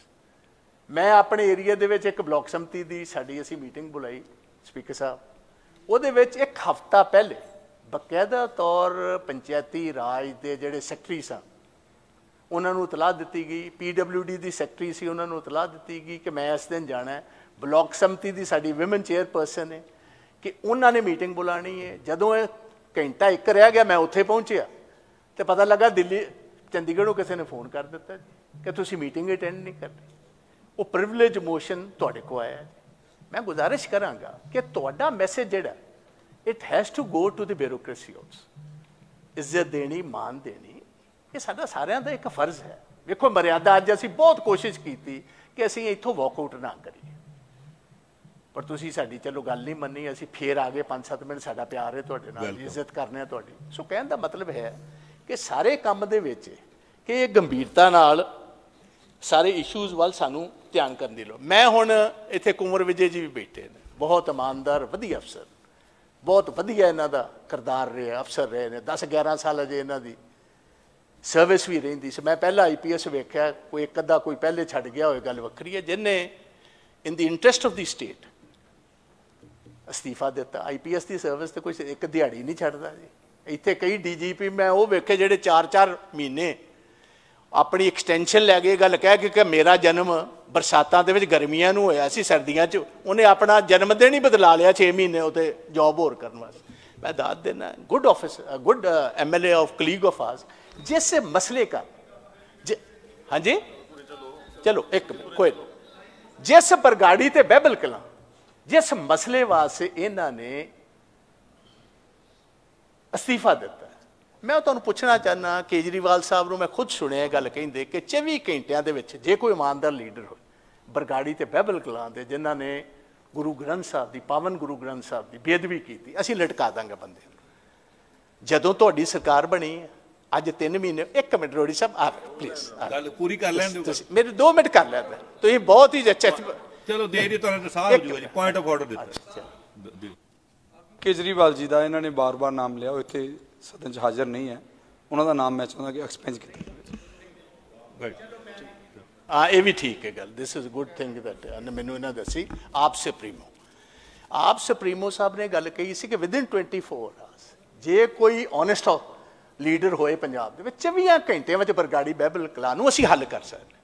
ਮੈਂ ਆਪਣੇ ਏਰੀਆ ਦੇ ਵਿੱਚ ਇੱਕ ਬਲਾਕ ਸੰਮਤੀ ਦੀ ਸਾਡੀ ਅਸੀਂ ਮੀਟਿੰਗ ਬੁਲਾਈ, ਸਪੀਕਰ ਸਾਹਿਬ। ਉਹਦੇ ਵਿੱਚ ਇੱਕ ਹਫਤਾ ਪਹਿਲੇ ਬਕਾਇਦਾ ਤੌਰ ਪੰਚਾਇਤੀ ਰਾਜ ਦੇ ਜਿਹੜੇ ਸੈਕਟਰੀ ਸਨ, ਉਹਨਾਂ ਨੂੰ ਇਤਲਾਹ ਦਿੱਤੀ ਗਈ। ਪੀਡਬਲਯੂਡੀ ਦੀ ਸੈਕਟਰੀ ਸੀ, ਉਹਨਾਂ ਨੂੰ ਇਤਲਾਹ ਦਿੱਤੀ ਗਈ ਕਿ ਮੈਂ ਇਸ ਦਿਨ ਜਾਣਾ ਹੈ। ਬਲਾਕ ਸੰਮਤੀ ਦੀ ਸਾਡੀ ਔਮਨ ਚੇਅਰਪਰਸਨ ਹੈ ਕਿ ਉਹਨਾਂ ਨੇ ਮੀਟਿੰਗ ਬੁਲਾਣੀ ਹੈ। ਜਦੋਂ ਇਹ ਘੰਟਾ ਇੱਕ ਰਹਿ ਗਿਆ, ਮੈਂ ਉੱਥੇ ਪਹੁੰਚਿਆ ਤੇ ਪਤਾ ਲੱਗਾ ਦਿੱਲੀ, ਚੰਡੀਗੜ੍ਹ ਨੂੰ ਕਿਸੇ ਨੇ ਫੋਨ ਕਰ ਦਿੱਤਾ ਜੀ ਕਿ ਤੁਸੀਂ ਮੀਟਿੰਗ ਅਟੈਂਡ ਨਹੀਂ ਕਰਨੀ ਉਹ ਪ੍ਰਿਵਿਲੇਜ ਮੋਸ਼ਨ ਤੁਹਾਡੇ ਕੋ ਆਇਆ ਹੈ। ਮੈਂ ਗੁਜ਼ਾਰਿਸ਼ ਕਰਾਂਗਾ ਕਿ ਤੁਹਾਡਾ ਮੈਸੇਜ ਜਿਹੜਾ it has to go to the bureaucracy also ਇੱਜ਼ਤ ਦੇਣੀ ਮਾਨ ਦੇਣੀ ਇਹ ਸਾਡਾ ਸਾਰਿਆਂ ਦਾ ਇੱਕ ਫਰਜ਼ ਹੈ। ਵੇਖੋ ਮਰਿਆਦਾ ਅੱਜ ਅਸੀਂ ਬਹੁਤ ਕੋਸ਼ਿਸ਼ ਕੀਤੀ ਕਿ ਅਸੀਂ ਇੱਥੋਂ ਵਾਕਆਊਟ ਨਾ ਕਰੀਏ। ਪਰ ਤੁਸੀਂ ਸਾਡੀ ਚਲੋ ਗੱਲ ਨਹੀਂ ਮੰਨੀ ਅਸੀਂ ਫੇਰ ਆ ਗਏ 5-7 ਮਿੰਟ ਸਾਡਾ ਪਿਆਰ ਹੈ ਤੁਹਾਡੇ ਨਾਲ. ਇੱਜ਼ਤ ਕਰਨੇ ਆ ਤੁਹਾਡੀ। ਸੋ ਕਹਿਣ ਦਾ ਮਤਲਬ ਹੈ ਕਿ ਸਾਰੇ ਕੰਮ ਦੇ ਵਿੱਚ ਕਿ ਇਹ ਗੰਭੀਰਤਾ ਨਾਲ ਸਾਰੇ ਇਸ਼ੂਜ਼ ਵੱਲ ਸਾਨੂੰ ਧਿਆਨ ਕਰਨ ਦੀ ਲੋੜ। ਮੈਂ ਹੁਣ ਇੱਥੇ ਕੁੰਵਰ ਵਿਜੇ ਜੀ ਵੀ ਬੈਠੇ ਨੇ। ਬਹੁਤ ਇਮਾਨਦਾਰ, ਵਧੀਆ ਅਫਸਰ। ਬਹੁਤ ਵਧੀਆ ਇਹਨਾਂ ਦਾ ਕਰਦਾਰ ਰਿਹਾ, ਅਫਸਰ ਰਹੇ ਨੇ। 10 11 ਸਾਲ ਅਜੇ ਇਹਨਾਂ ਦੀ ਸਰਵਿਸ ਵੀ ਰਹਿੰਦੀ ਸੀ। ਮੈਂ ਪਹਿਲਾਂ ਆਈਪੀਐਸ ਵੇਖਿਆ, ਕੋਈ ਇੱਕ ਅੱਧਾ ਕੋਈ ਪਹਿਲੇ ਛੱਡ ਗਿਆ ਹੋਏ ਗੱਲ ਵੱਖਰੀ ਹੈ। ਜਿਨੇ in the interest of the state ਅਸਤੀਫਾ ਦਿੱਤਾ। ਆਈਪੀਐਸ ਦੀ ਸਰਵਿਸ ਤੇ ਕੋਈ ਇੱਕ ਦਿਹਾੜੀ ਨਹੀਂ ਛੱਡਦਾ ਜੀ। ਇੱਥੇ ਕਈ ਡੀਜੀਪੀ ਮੈਂ ਉਹ ਵੇਖੇ ਜਿਹੜੇ 4-4 ਮਹੀਨੇ ਆਪਣੀ ਐਕਸਟੈਂਸ਼ਨ ਲੈ ਗਏ ਗੱਲ ਕਹਿ ਕੇ ਕਿ ਮੇਰਾ ਜਨਮ ਬਰਸਾਤਾਂ ਦੇ ਵਿੱਚ ਗਰਮੀਆਂ ਨੂੰ ਹੋਇਆ ਸੀ, ਸਰਦੀਆਂ 'ਚ, ਉਹਨੇ ਆਪਣਾ ਜਨਮ ਦਿਨ ਹੀ ਬਦਲਾ ਲਿਆ 6 ਮਹੀਨੇ ਉਤੇ ਜੌਬ ਹੋਰ ਕਰਨ ਵਾਸਤੇ ਮੈਂ ਦਾਤ ਦੇਣਾ good office good MLA of colleague of ours ਜਿਸ ਮਸਲੇ का ਜ- ਹਾਂਜੀ ਚਲੋ, ਇੱਕ ਮਿੰਟ, ਕੋਈ ਨਹੀਂ। ਜਿਸ ਬਰਗਾੜੀ ਤੇ ਬਹਿਬਲ ਕਲਾਂ ਜਿਸ ਮਸਲੇ ਵਾਸਤੇ ਇਹਨਾਂ ਨੇ ਅਸਤੀਫਾ ਦਿੱਤਾ ਹੈ। ਮੈਂ ਤੁਹਾਨੂੰ ਪੁੱਛਣਾ ਚਾਹਨਾ ਕੇਜਰੀਵਾਲ ਸਾਹਿਬ ਨੂੰ ਮੈਂ ਖੁਦ ਸੁਣਿਆ ਇਹ ਗੱਲ ਕਹਿੰਦੇ ਕਿ 24 ਘੰਟਿਆਂ ਦੇ ਵਿੱਚ ਜੇ ਕੋਈ ਇਮਾਨਦਾਰ ਲੀਡਰ ਹੋਵੇ ਬਰਗਾੜੀ ਤੇ ਬਹਿਬਲ ਕਲਾਂ ਦੇ ਜਿਨ੍ਹਾਂ ਨੇ ਗੁਰੂ ਗ੍ਰੰਥ ਸਾਹਿਬ ਦੀ ਪਾਵਨ ਗੁਰੂ ਗ੍ਰੰਥ ਸਾਹਿਬ ਦੀ ਬੇਅਦਬੀ ਕੀਤੀ। ਅਸੀਂ ਲਟਕਾ ਦਾਂਗੇ ਬੰਦੇ ਨੂੰ। ਜਦੋਂ ਤੁਹਾਡੀ ਸਰਕਾਰ ਬਣੀ ਅੱਜ 3 ਮਹੀਨੇ ਇੱਕ ਮਿੰਟ ਰੋੜੀ ਸਾਹਿਬ ਆ ਪਲੀਜ਼ ਗੱਲ ਪੂਰੀ ਕਰ ਲੈਣ ਦਿਓ। ਤੁਸੀਂ ਮੇਰੇ 2 ਮਿੰਟ ਕਰ ਤਾਂ। ਤੁਸੀਂ ਬਹੁਤ ਹੀ ਅੱਛਾ ਚਲੋ ਦੇ ਦਿਓ ਤੁਹਾਨੂੰ ਸਾਹ ਹੋ ਜੂਗਾ ਜੀ ਪੁਆਇੰਟ ਆਫ ਆਰਡਰ ਦਿੱਤਾ। ਕੇਜਰੀਵਾਲ ਜੀ ਦਾ ਇਹਨਾਂ ਨੇ ਬਾਰ-ਬਾਰ ਨਾਮ ਲਿਆ ਉਹ ਇੱਥੇ ਸਦਨ 'ਚ ਹਾਜ਼ਰ ਨਹੀਂ ਹੈ। ਉਹਨਾਂ ਦਾ ਨਾਮ ਮੈਂ ਚਾਹੁੰਦਾ ਕਿ ਐਕਸਪੈਂਸ ਕੀਤਾ ਜਾਵੇ। Right. ਆ, ਇਹ ਵੀ ਠੀਕ ਹੈ ਗੱਲ। This is good thing that ਮੈਨੂੰ ਇਹਨਾਂ ਦੱਸੀ। ਆਪ ਸੁਪਰੀਮੋ ਆਪ ਸੁਪਰੀਮੋ ਸਾਹਿਬ ਨੇ ਗੱਲ ਕਹੀ ਸੀ ਕਿ ਵਿਦਿਨ 24 ਆਵਰਸ ਜੇ ਕੋਈ ਓਨੈਸਟ ਲੀਡਰ ਹੋਏ ਪੰਜਾਬ ਦੇ ਵਿੱਚ 24 ਘੰਟਿਆਂ ਵਿੱਚ ਬਰਗਾੜੀ ਬਹਿਬਲ ਕਲਾ ਨੂੰ ਅਸੀਂ ਹੱਲ ਕਰ ਸਕਦੇ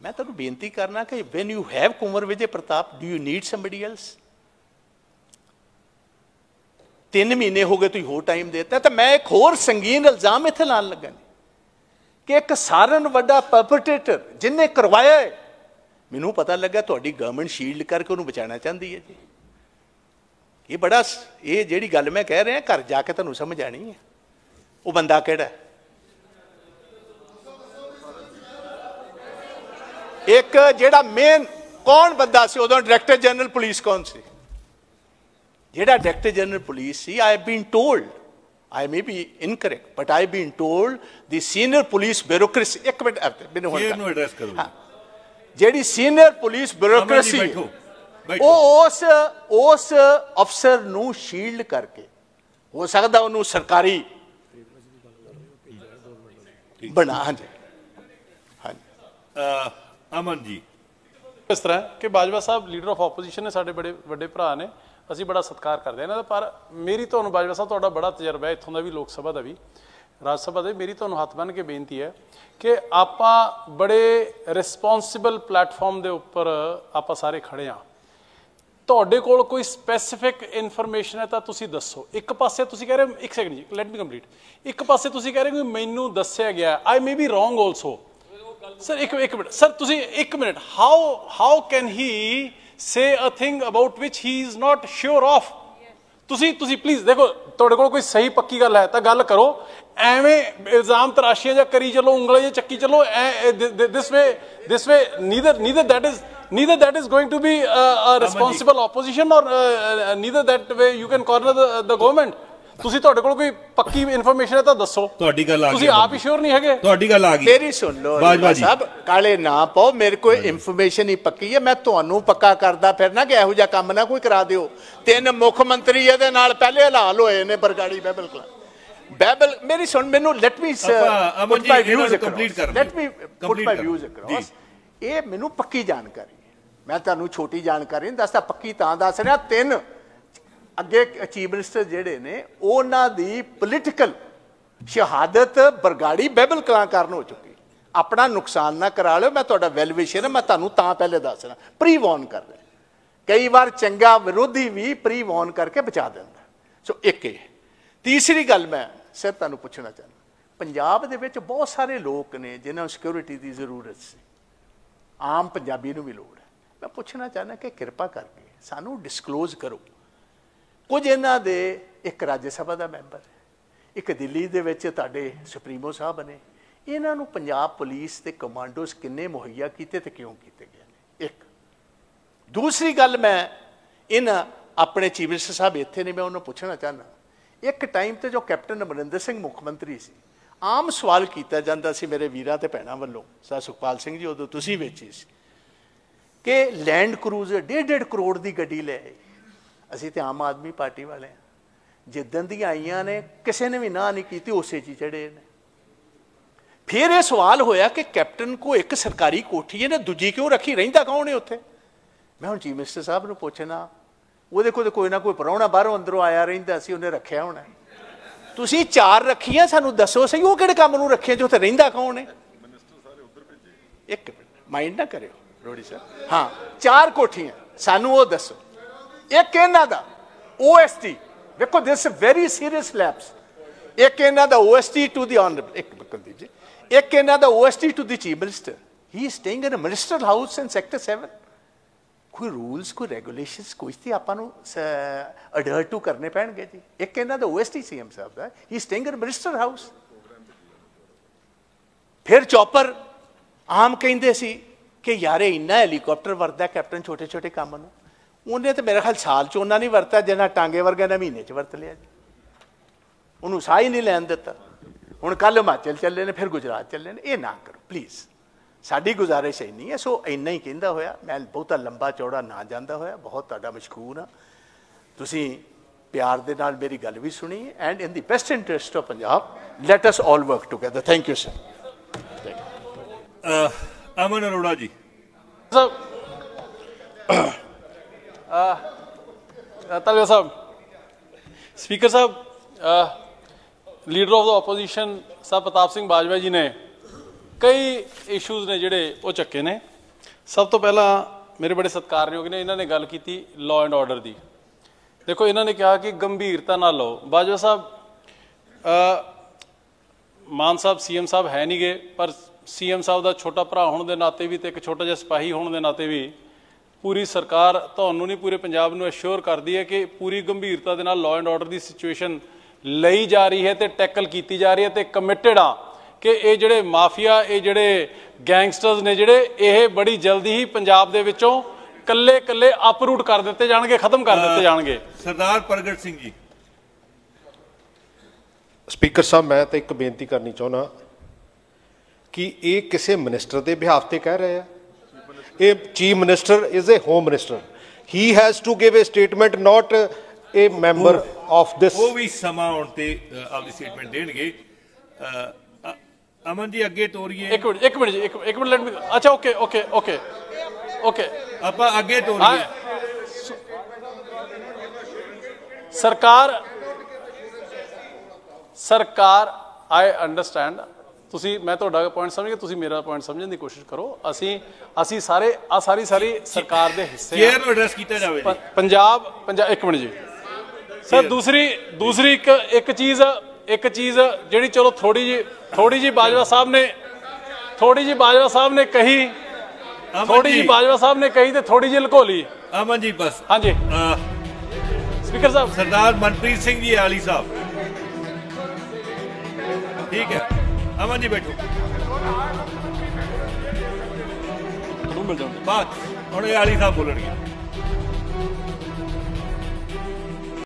ਮੈਂ ਤੁਹਾਨੂੰ ਬੇਨਤੀ ਕਰਨਾ ਕਿ when you have Kunwar Vijay Pratap do you need somebody else ਤਿੰਨ ਮਹੀਨੇ ਹੋ ਗਏ, ਤੁਸੀਂ ਹੋਰ ਟਾਈਮ ਦਿੱਤਾ, ਤਾਂ ਮੈਂ ਇੱਕ ਹੋਰ ਸੰਗੀਨ ਇਲਜ਼ਾਮ ਇੱਥੇ ਲਾਣ ਲੱਗਾ। ਜੀ ਕਿ ਇੱਕ ਸਾਰਨ ਵੱਡਾ ਪਰਪਟੇਟਰ ਜਿਨੇ ਕਰਵਾਇਆ ਹੈ, ਮੈਨੂੰ ਪਤਾ ਲੱਗਾ ਤੁਹਾਡੀ ਗਵਰਨਮੈਂਟ ਸ਼ੀਲਡ ਕਰਕੇ ਉਹਨੂੰ ਬਚਾਉਣਾ ਚਾਹੁੰਦੀ ਹੈ ਜੀ। ਇਹ ਬੜਾ ਸ- ਇਹ ਜਿਹੜੀ ਗੱਲ ਮੈਂ ਕਹਿ ਰਿਹਾ, ਘਰ ਜਾ ਕੇ ਤੁਹਾਨੂੰ ਸਮਝ ਆਣੀ ਹੈ। ਉਹ ਬੰਦਾ ਕਿਹੜਾ ਇੱਕ ਜਿਹੜਾ ਮੇਨ ਕੌਣ ਬੰਦਾ ਸੀ, ਉਦੋਂ ਡਾਇਰੈਕਟਰ ਜਨਰਲ ਪੁਲਿਸ ਕੌਣ ਸੀ? ਜਿਹੜਾ director general police C I have been told I may be incorrect but I been told the senior police bureaucracy ਇੱਕ ਮਿੰਟ ਮੈਨੂੰ ਹੁਣ ਨੂੰ ਐਡਰੈਸ ਕਰੋ। ਜਿਹੜੀ ਸੀਨੀਅਰ ਪੁਲਿਸ ਬਿਊਰੋਕ੍ਰੇਸੀ ਉਹ ਉਸ ਉਸ ਅਫਸਰ ਨੂੰ ਸ਼ੀਲਡ ਕਰਕੇ ਹੋ ਸਕਦਾ ਉਹਨੂੰ ਸਰਕਾਰੀ ਬਣਾ ਹਾਂਜੀ ਹਾਂਜੀ ਅਮਨ ਜੀ ਇਸ ਤਰ੍ਹਾਂ ਕਿ Bajwa Sahib leader of opposition ਨੇ ਸਾਡੇ ਬੜੇ ਵੱਡੇ ਭਰਾ ਨੇ। ਅਸੀਂ ਬੜਾ ਸਤਿਕਾਰ ਕਰਦੇ ਹਾਂ ਇਹਨਾਂ ਦਾ, ਪਰ ਮੇਰੀ ਤੁਹਾਨੂੰ ਬਾਜਵਾ ਸਾਹਿਬ, ਤੁਹਾਡਾ ਬੜਾ ਤਜਰਬਾ ਹੈ ਇੱਥੋਂ ਦਾ ਵੀ, ਲੋਕ ਸਭਾ ਦਾ ਵੀ, ਰਾਜ ਸਭਾ ਦੇ। ਮੇਰੀ ਤੁਹਾਨੂੰ ਹੱਥ ਬੰਨ੍ਹ ਕੇ ਬੇਨਤੀ ਹੈ ਕਿ ਆਪਾਂ ਬੜੇ ਰਿਸਪੌਂਸਿਬਲ ਪਲੇਟਫਾਰਮ ਦੇ ਉੱਪਰ ਆਪਾਂ ਸਾਰੇ ਖੜੇ ਆ ਤੁਹਾਡੇ ਕੋਲ ਕੋਈ ਸਪੈਸੀਫਿਕ ਇਨਫੋਰਮੇਸ਼ਨ ਹੈ ਤਾਂ ਤੁਸੀਂ ਦੱਸੋ। ਇੱਕ ਪਾਸੇ ਤੁਸੀਂ ਕਹਿ ਰਹੇ ਹੋ, ਇੱਕ ਸੈਕਿੰਡ ਜੀ ਲੈਟ ਮੀ ਕੰਪਲੀਟ ਇੱਕ ਪਾਸੇ ਤੁਸੀਂ ਕਹਿ ਰਹੇ ਹੋ ਕਿ ਮੈਨੂੰ ਦੱਸਿਆ ਗਿਆ I may be wrong also sir ਇੱਕ ਇੱਕ ਮਿੰਟ। ਸਰ ਤੁਸੀਂ ਇੱਕ minute. How how can he say a thing about which he is not sure of ਤੁਸੀਂ ਤੁਸੀਂ ਪਲੀਜ਼ ਦੇਖੋ ਤੁਹਾਡੇ ਕੋਲ ਕੋਈ ਸਹੀ ਪੱਕੀ ਗੱਲ ਹੈ ਤਾਂ ਗੱਲ ਕਰੋ ਐਵੇਂ ਇਲਜ਼ਾਮ ਤਰਾਸ਼ੀਆਂ ਜਾਂ ਕਰੀ ਚਲੋ ਉਂਗਲਾਂ ਜਾਂ ਚੱਕੀ ਚਲੋ this way this way neither neither that is neither that is going to be a, a responsible opposition or uh, uh, neither that way you can corner the, the government ਤੁਸੀਂ ਤੁਹਾਡੇ ਕੋਲ ਕੋਈ ਪੱਕੀ ਇਨਫੋਰਮੇਸ਼ਨ ਹੈ ਤਾਂ ਦੱਸੋ। ਤੁਹਾਡੀ ਗੱਲ ਆ ਗਈ ਤੁਸੀਂ ਆਪ ਹੀ ਸ਼ੋਰ ਨਹੀਂ ਹੈਗੇ? ਤੁਹਾਡੀ ਗੱਲ ਆ ਗਈ। ਮੇਰੀ ਸੁਣ ਲਓ ਬਾਜਵਾ ਜੀ ਸਾਹਿਬ ਕਾਲੇ ਨਾ ਪਾਓ ਮੇਰੇ ਕੋਲ ਇਨਫੋਰਮੇਸ਼ਨ ਹੀ ਪੱਕੀ ਹੈ ਮੈਂ ਤੁਹਾਨੂੰ ਪੱਕਾ ਕਰਦਾ ਫਿਰਨਾ ਕਿ ਇਹੋ ਜਿਹਾ ਕੰਮ ਨਾ ਕੋਈ ਕਰਾ ਦਿਓ। ਤਿੰਨ ਮੁੱਖ ਮੰਤਰੀ ਇਹਦੇ ਨਾਲ ਪਹਿਲੇ ਹਲਾਲ ਹੋਏ ਨੇ ਬਰਗਾੜੀ ਬਹਿਬਲ ਕਲਾ। ਬਹਿਬਲ ਮੇਰੀ ਸੁਣ ਮੈਨੂੰ ਲੈਟ ਮੀ ਆਪਾਂ ਅਮਨ ਜੀ ਇਹਨਾਂ ਨੂੰ complete ਕਰ let me. Put my. Views ਜੀ। ਅਕ੍ਰੋਸ ਇਹ ਮੈਨੂੰ ਪੱਕੀ ਜਾਣਕਾਰੀ ਹੈ। ਮੈਂ ਤੁਹਾਨੂੰ ਛੋਟੀ ਜਾਣਕਾਰੀ ਨਹੀਂ ਦੱਸਦਾ ਪੱਕੀ ਤਾਂ ਦੱਸ ਰਿਹਾ ਤਿੰਨ ਅੱਗੇ ਚੀਫ ਮਿਨਿਸਟਰ ਜਿਹੜੇ ਨੇ, ਉਹਨਾਂ ਦੀ ਪੋਲੀਟੀਕਲ ਸ਼ਹਾਦਤ ਬਰਗਾੜੀ ਬਹਿਬਲ ਕਲਾਂ ਕਾਰਨ ਹੋ ਚੁੱਕੀ। ਆਪਣਾ ਨੁਕਸਾਨ ਨਾ ਕਰਾ ਲਿਓ, ਮੈਂ ਤੁਹਾਡਾ ਵੈਲ ਵਿਸ਼ਰ ਮੈਂ ਤੁਹਾਨੂੰ ਤਾਂ ਪਹਿਲੇ ਦੱਸ ਰਿਹਾ ਪ੍ਰੀ ਵਾਰਨ ਕਰ ਰਿਹਾ। ਕਈ ਵਾਰ ਚੰਗਾ ਵਿਰੋਧੀ ਵੀ ਪ੍ਰੀ ਵਾਰਨ ਕਰਕੇ ਬਚਾ ਦਿੰਦਾ। ਸੋ ਇੱਕ ਇਹ। ਤੀਸਰੀ ਗੱਲ ਮੈਂ ਸਿਰ ਤੁਹਾਨੂੰ ਪੁੱਛਣਾ ਚਾਹੁੰਦਾ। ਪੰਜਾਬ ਦੇ ਵਿੱਚ ਬਹੁਤ ਸਾਰੇ ਲੋਕ ਨੇ ਜਿਨ੍ਹਾਂ ਨੂੰ ਸਿਕਿਉਰਿਟੀ ਦੀ ਜ਼ਰੂਰਤ ਸੀ। ਆਮ ਪੰਜਾਬੀ ਨੂੰ ਵੀ ਲੋੜ ਹੈ। ਮੈਂ ਪੁੱਛਣਾ ਚਾਹੁੰਦਾ ਕਿ ਕਿਰਪਾ ਕਰਕੇ ਸਾਨੂੰ ਡਿਸਕਲੋਜ਼ ਕਰੋ। ਕੁਝ ਇਹਨਾਂ ਦੇ, ਇੱਕ ਰਾਜ ਸਭਾ ਦਾ ਮੈਂਬਰ ਇੱਕ ਦਿੱਲੀ ਦੇ ਵਿੱਚ ਤੁਹਾਡੇ ਸੁਪਰੀਮੋ ਸਾਹਿਬ ਨੇ। ਇਹਨਾਂ ਨੂੰ ਪੰਜਾਬ ਪੁਲਿਸ ਤੇ ਕਮਾਂਡੋਸ ਕਿੰਨੇ ਮੁਹੱਈਆ ਕੀਤੇ ਤੇ ਕਿਉਂ ਕੀਤੇ ਗਏ ਨੇ? ਇੱਕ। ਦੂਸਰੀ ਗੱਲ ਮੈਂ ਇਹਨਾਂ ਆਪਣੇ ਚੀਫ ਮਿਨਿਸਟਰ ਸਾਹਿਬ ਇੱਥੇ ਨੇ, ਮੈਂ ਉਹਨੂੰ ਪੁੱਛਣਾ ਚਾਹਨਾ ਇੱਕ ਟਾਈਮ ਤੇ ਜੋ ਕੈਪਟਨ ਅਮਰਿੰਦਰ ਸਿੰਘ ਮੁੱਖ ਮੰਤਰੀ ਸੀ, ਆਮ ਸਵਾਲ ਕੀਤਾ ਜਾਂਦਾ ਸੀ ਮੇਰੇ ਵੀਰਾਂ ਤੇ ਭੈਣਾਂ ਵੱਲੋਂ, ਸਰ ਸੁਖਪਾਲ ਸਿੰਘ ਜੀ, ਉਦੋਂ ਤੁਸੀਂ ਵੇਚੀ ਸੀ, ਕਿ ਲੈਂਡ ਕਰੂਜ਼ਰ 1.5 ਕਰੋੜ ਦੀ ਗੱਡੀ ਲੈ ਆਏ। ਅਸੀਂ ਤੇ ਆਮ ਆਦਮੀ ਪਾਰਟੀ ਵਾਲੇ ਹਾਂ। ਜਿੱਦਣ ਦੀਆਂ ਆਈਆਂ ਨੇ ਕਿਸੇ ਨੇ ਵੀ ਨਾ ਨਹੀਂ ਕੀਤੀ ਉਸੇ 'ਚ ਚੜੇ ਨੇ। ਫਿਰ ਇਹ ਸਵਾਲ ਹੋਇਆ ਕਿ ਕੈਪਟਨ ਕੋ ਇੱਕ ਸਰਕਾਰੀ ਕੋਠੀ ਹੈ ਨਾ ਦੂਜੀ ਕਿਉਂ ਰੱਖੀ? ਰਹਿੰਦਾ ਕੌਣ ਹੈ ਉੱਥੇ? ਮੈਂ ਹੁਣ ਚੀਫ ਮਿਨਿਸਟਰ ਸਾਹਿਬ ਨੂੰ ਪੁੱਛਣਾ ਉਹਦੇ ਕੋਲ ਤਾਂ ਕੋਈ ਨਾ ਕੋਈ ਪਰੌਣਾ ਬਾਹਰੋਂ ਅੰਦਰੋਂ ਆਇਆ ਰਹਿੰਦਾ ਸੀ ਉਹਨੇ ਰੱਖਿਆ ਹੋਣਾ। ਤੁਸੀਂ ਚਾਰ ਰੱਖੀਆਂ ਸਾਨੂੰ ਦੱਸੋ ਸਹੀ ਉਹ ਕਿਹੜੇ ਕੰਮ ਨੂੰ ਰੱਖਿਆ ਜੋ ਉੱਥੇ ਰਹਿੰਦਾ ਕੌਣ ਹੈ? ਇੱਕ ਮਿੰਟ ਮਾਈਂਡ ਨਾ ਕਰਿਓ। ਰੋੜੀ ਸਾਹਿਬ ਹਾਂ ਚਾਰ ਕੋਠੀਆਂ ਸਾਨੂੰ ਉਹ ਦੱਸੋ। ਇੱਕ ਇਹਨਾਂ ਦਾ? OST ਵੇਖੋ ਦਿਸ ਵੈਰੀ ਸੀਰੀਅਸ ਲੈਪਸ ਇੱਕ ਇਹਨਾਂ ਦਾ? ਓਐਸਟੀ ਟੂ ਦੀ ਆਨਰੇਬਲ ਇੱਕ ਕੁਲਦੀਪ ਜੀ। ਇੱਕ ਇਹਨਾਂ ਦਾ? OST to the chief minister he is staying in a minister house in sector 7 ਕੋਈ ਰੂਲਸ ਕੋਈ ਰੈਗੂਲੇਸ਼ਨਸ ਕੁਝ ਤੇ ਆਪਾਂ ਨੂੰ ਅਡਰ ਟੂ ਕਰਨੇ ਪੈਣਗੇ ਜੀ। ਇੱਕ ਇਹਨਾਂ ਦਾ? OST CM Sahib the. He staying in minister house ਫਿਰ ਚੌਪਰ ਆਮ ਕਹਿੰਦੇ ਸੀ ਕਿ ਯਾਰੇ ਇੰਨਾ ਹੈਲੀਕਾਪਟਰ ਵਰਦਾ, ਕੈਪਟਨ ਛੋਟੇ ਛੋਟੇ ਕੰਮ ਨੂੰ। ਉਹਨੇ ਤੇ ਮੇਰੇ ਖਿਆਲ ਸਾਲ ਚ ਉਹਨਾਂ ਨਹੀਂ ਵਰਤਿਆ ਜਿੰਨਾ ਟਾਂਗੇ ਵਰਗਾ ਨੇ ਮਹੀਨੇ ਚ ਵਰਤ ਲਿਆ ਜੀ। ਉਹਨੂੰ ਸਾਹ ਹੀ ਨਹੀਂ ਲੈਣ ਦਿੱਤਾ। ਹੁਣ ਕੱਲ ਹਿਮਾਚਲ ਚੱਲੇ ਨੇ ਫਿਰ ਗੁਜਰਾਤ ਚੱਲੇ ਨੇ ਇਹ ਨਾ ਕਰੋ ਪਲੀਜ਼ ਸਾਡੀ ਗੁਜ਼ਾਰਿਸ਼ ਹੈ ਨਹੀਂ ਹੈ ਸੋ ਇੰਨਾ ਹੀ ਕਹਿੰਦਾ ਹੋਇਆ ਮੈਂ ਬਹੁਤਾ ਲੰਬਾ ਚੌੜਾ ਨਾ ਜਾਂਦਾ ਹੋਇਆ ਬਹੁਤ ਤੁਹਾਡਾ ਮਸ਼ਕੂਰ ਹਾਂ। ਤੁਸੀਂ ਪਿਆਰ ਦੇ ਨਾਲ ਮੇਰੀ ਗੱਲ ਵੀ ਸੁਣੀ and in the best interest of Punjab let us all work together thank you sir Aman Arora ji. ਸਾਹਿਬ ਆ ਤਲਵੇ ਸਾਹਿਬ speaker Sahib leader of the opposition Sahib Partap Singh Bajwa ji ਨੇ ਕਈ ਇਸ਼ੂਜ਼ ਨੇ ਜਿਹੜੇ ਉਹ ਚੱਕੇ ਨੇ। ਸਭ ਤੋਂ ਪਹਿਲਾਂ ਮੇਰੇ ਬੜੇ ਸਤਿਕਾਰਯੋਗ ਨੇ, ਇਹਨਾਂ ਨੇ ਗੱਲ ਕੀਤੀ ਲਾਅ ਐਂਡ ਆਰਡਰ ਦੀ। ਦੇਖੋ, ਇਹਨਾਂ ਨੇ ਕਿਹਾ ਕਿ ਗੰਭੀਰਤਾ ਨਾਲ ਲਓ। ਬਾਜਵਾ ਸਾਹਿਬ ਮਾਨ ਸਾਹਿਬ, ਸੀਐਮ ਸਾਹਿਬ ਹੈ ਨਹੀਂਗੇ ਪਰ ਸੀਐਮ ਸਾਹਿਬ ਦਾ ਛੋਟਾ ਭਰਾ ਹੋਣ ਦੇ ਨਾਤੇ ਵੀ ਤੇ ਇੱਕ ਛੋਟਾ ਜਿਹਾ ਸਿਪਾਹੀ ਹੋਣ ਦੇ ਨਾਤੇ ਵੀ ਪੂਰੀ ਸਰਕਾਰ ਤੁਹਾਨੂੰ ਨਹੀਂ ਪੂਰੇ ਪੰਜਾਬ ਨੂੰ ਅਸ਼ੋਰ ਕਰਦੀ ਹੈ ਕਿ ਪੂਰੀ ਗੰਭੀਰਤਾ ਦੇ ਨਾਲ ਲਾਅ ਐਂਡ ਆਰਡਰ ਦੀ ਸਿਚੁਏਸ਼ਨ ਲਈ ਜਾ ਰਹੀ ਹੈ ਤੇ ਟੈਕਲ ਕੀਤੀ ਜਾ ਰਹੀ ਹੈ ਤੇ ਕਮਿਟਡ ਆ ਕਿ ਇਹ ਜਿਹੜੇ ਮਾਫੀਆ ਇਹ ਜਿਹੜੇ ਗੈਂਗਸਟਰਸ ਨੇ ਜਿਹੜੇ ਇਹ ਬੜੀ ਜਲਦੀ ਹੀ ਪੰਜਾਬ ਦੇ ਵਿੱਚੋਂ ਕੱਲੇ ਕੱਲੇ ਅਪਰੂਟ ਕਰ ਦਿੱਤੇ ਜਾਣਗੇ ਖਤਮ ਕਰ ਦਿੱਤੇ ਜਾਣਗੇ। ਸਰਦਾਰ ਪ੍ਰਗਟ ਸਿੰਘ ਜੀ। ਸਪੀਕਰ ਸਾਹਿਬ ਮੈਂ ਤਾਂ ਇੱਕ ਬੇਨਤੀ ਕਰਨੀ ਚਾਹੁੰਦਾ ਕਿ ਇਹ ਕਿਸੇ ਮਿਨਿਸਟਰ ਦੇ ਬਿਹਾਫ ਤੇ ਕਹਿ ਰਹੇ ਆ? ਇਹ chief minister is a home minister he has to give a statement not a member of this ਉਹ ਵੀ ਸਮਾਂ ਆਉਣ ਤੇ ਆਪਦੀ ਸਟੇਟਮੈਂਟ ਦੇਣਗੇ। ਅਮਨ ਜੀ ਅੱਗੇ ਤੋਰੀਏ। ਇੱਕ ਮਿੰਟ ਇੱਕ ਮਿੰਟ ਜੀ ਇੱਕ ਮਿੰਟ ਲੈਟ ਮੀ ਅੱਛਾ ਓਕੇ ਓਕੇ ਓਕੇ ਓਕੇ ਆਪਾਂ ਅੱਗੇ ਤੋਰੀਏ। ਸਰਕਾਰ ਸਰਕਾਰ ਆਈ ਅੰਡਰਸਟੈਂਡ ਤੁਸੀਂ ਮੈਂ ਤੁਹਾਡਾ ਪੁਆਇੰਟ ਸਮਝ ਗਿਆ ਤੁਸੀਂ ਮੇਰਾ ਪੁਆਇੰਟ ਸਮਝਣ ਦੀ ਕੋਸ਼ਿਸ਼ ਕਰੋ। ਅਸੀਂ ਅਸੀਂ ਸਾਰੇ ਆ ਸਾਰੀ ਸਾਰੀ ਸਰਕਾਰ ਦੇ ਹਿੱਸੇ ਹਾਂ ਚੇਅਰ ਨੂੰ ਐਡਰੈਸ ਕੀਤਾ ਜਾਵੇ ਪੰਜਾਬ ਪੰਜਾਬ ਇੱਕ ਮਿੰਟ ਜੀ। ਸਰ ਦੂਸਰੀ ਦੂਸਰੀ ਇੱਕ ਇੱਕ ਚੀਜ਼ ਇੱਕ ਚੀਜ਼ ਜਿਹੜੀ ਚਲੋ ਥੋੜੀ ਜੀ ਥੋੜੀ ਜੀ ਬਾਜਵਾ ਸਾਹਿਬ ਨੇ ਥੋੜੀ ਜੀ ਬਾਜਵਾ ਸਾਹਿਬ ਨੇ ਕਹੀ ਥੋੜੀ ਜੀ। ਬਾਜਵਾ ਸਾਹਿਬ ਨੇ ਕਹੀ ਤੇ ਥੋੜੀ ਜੀ ਲਕੋਲੀ। ਅਮਨ ਜੀ ਬਸ। ਹਾਂਜੀ। ਸਪੀਕਰ ਸਾਹਿਬ। ਸਰਦਾਰ ਮਨਪ੍ਰੀਤ ਸਿੰਘ ਜੀ ਆਲੀ ਸਾਹਿਬ। ਠੀਕ ਹੈ। ਅਮਨ ਜੀ ਬੈਠੋ। ਤੁਹਾਨੂੰ ਮਿਲ ਜਾਊਂਗਾ ਬਾਤ ਹੁਣ ਇਹ ਆਲੀ ਸਾਹਿਬ ਬੋਲਣਗੇ।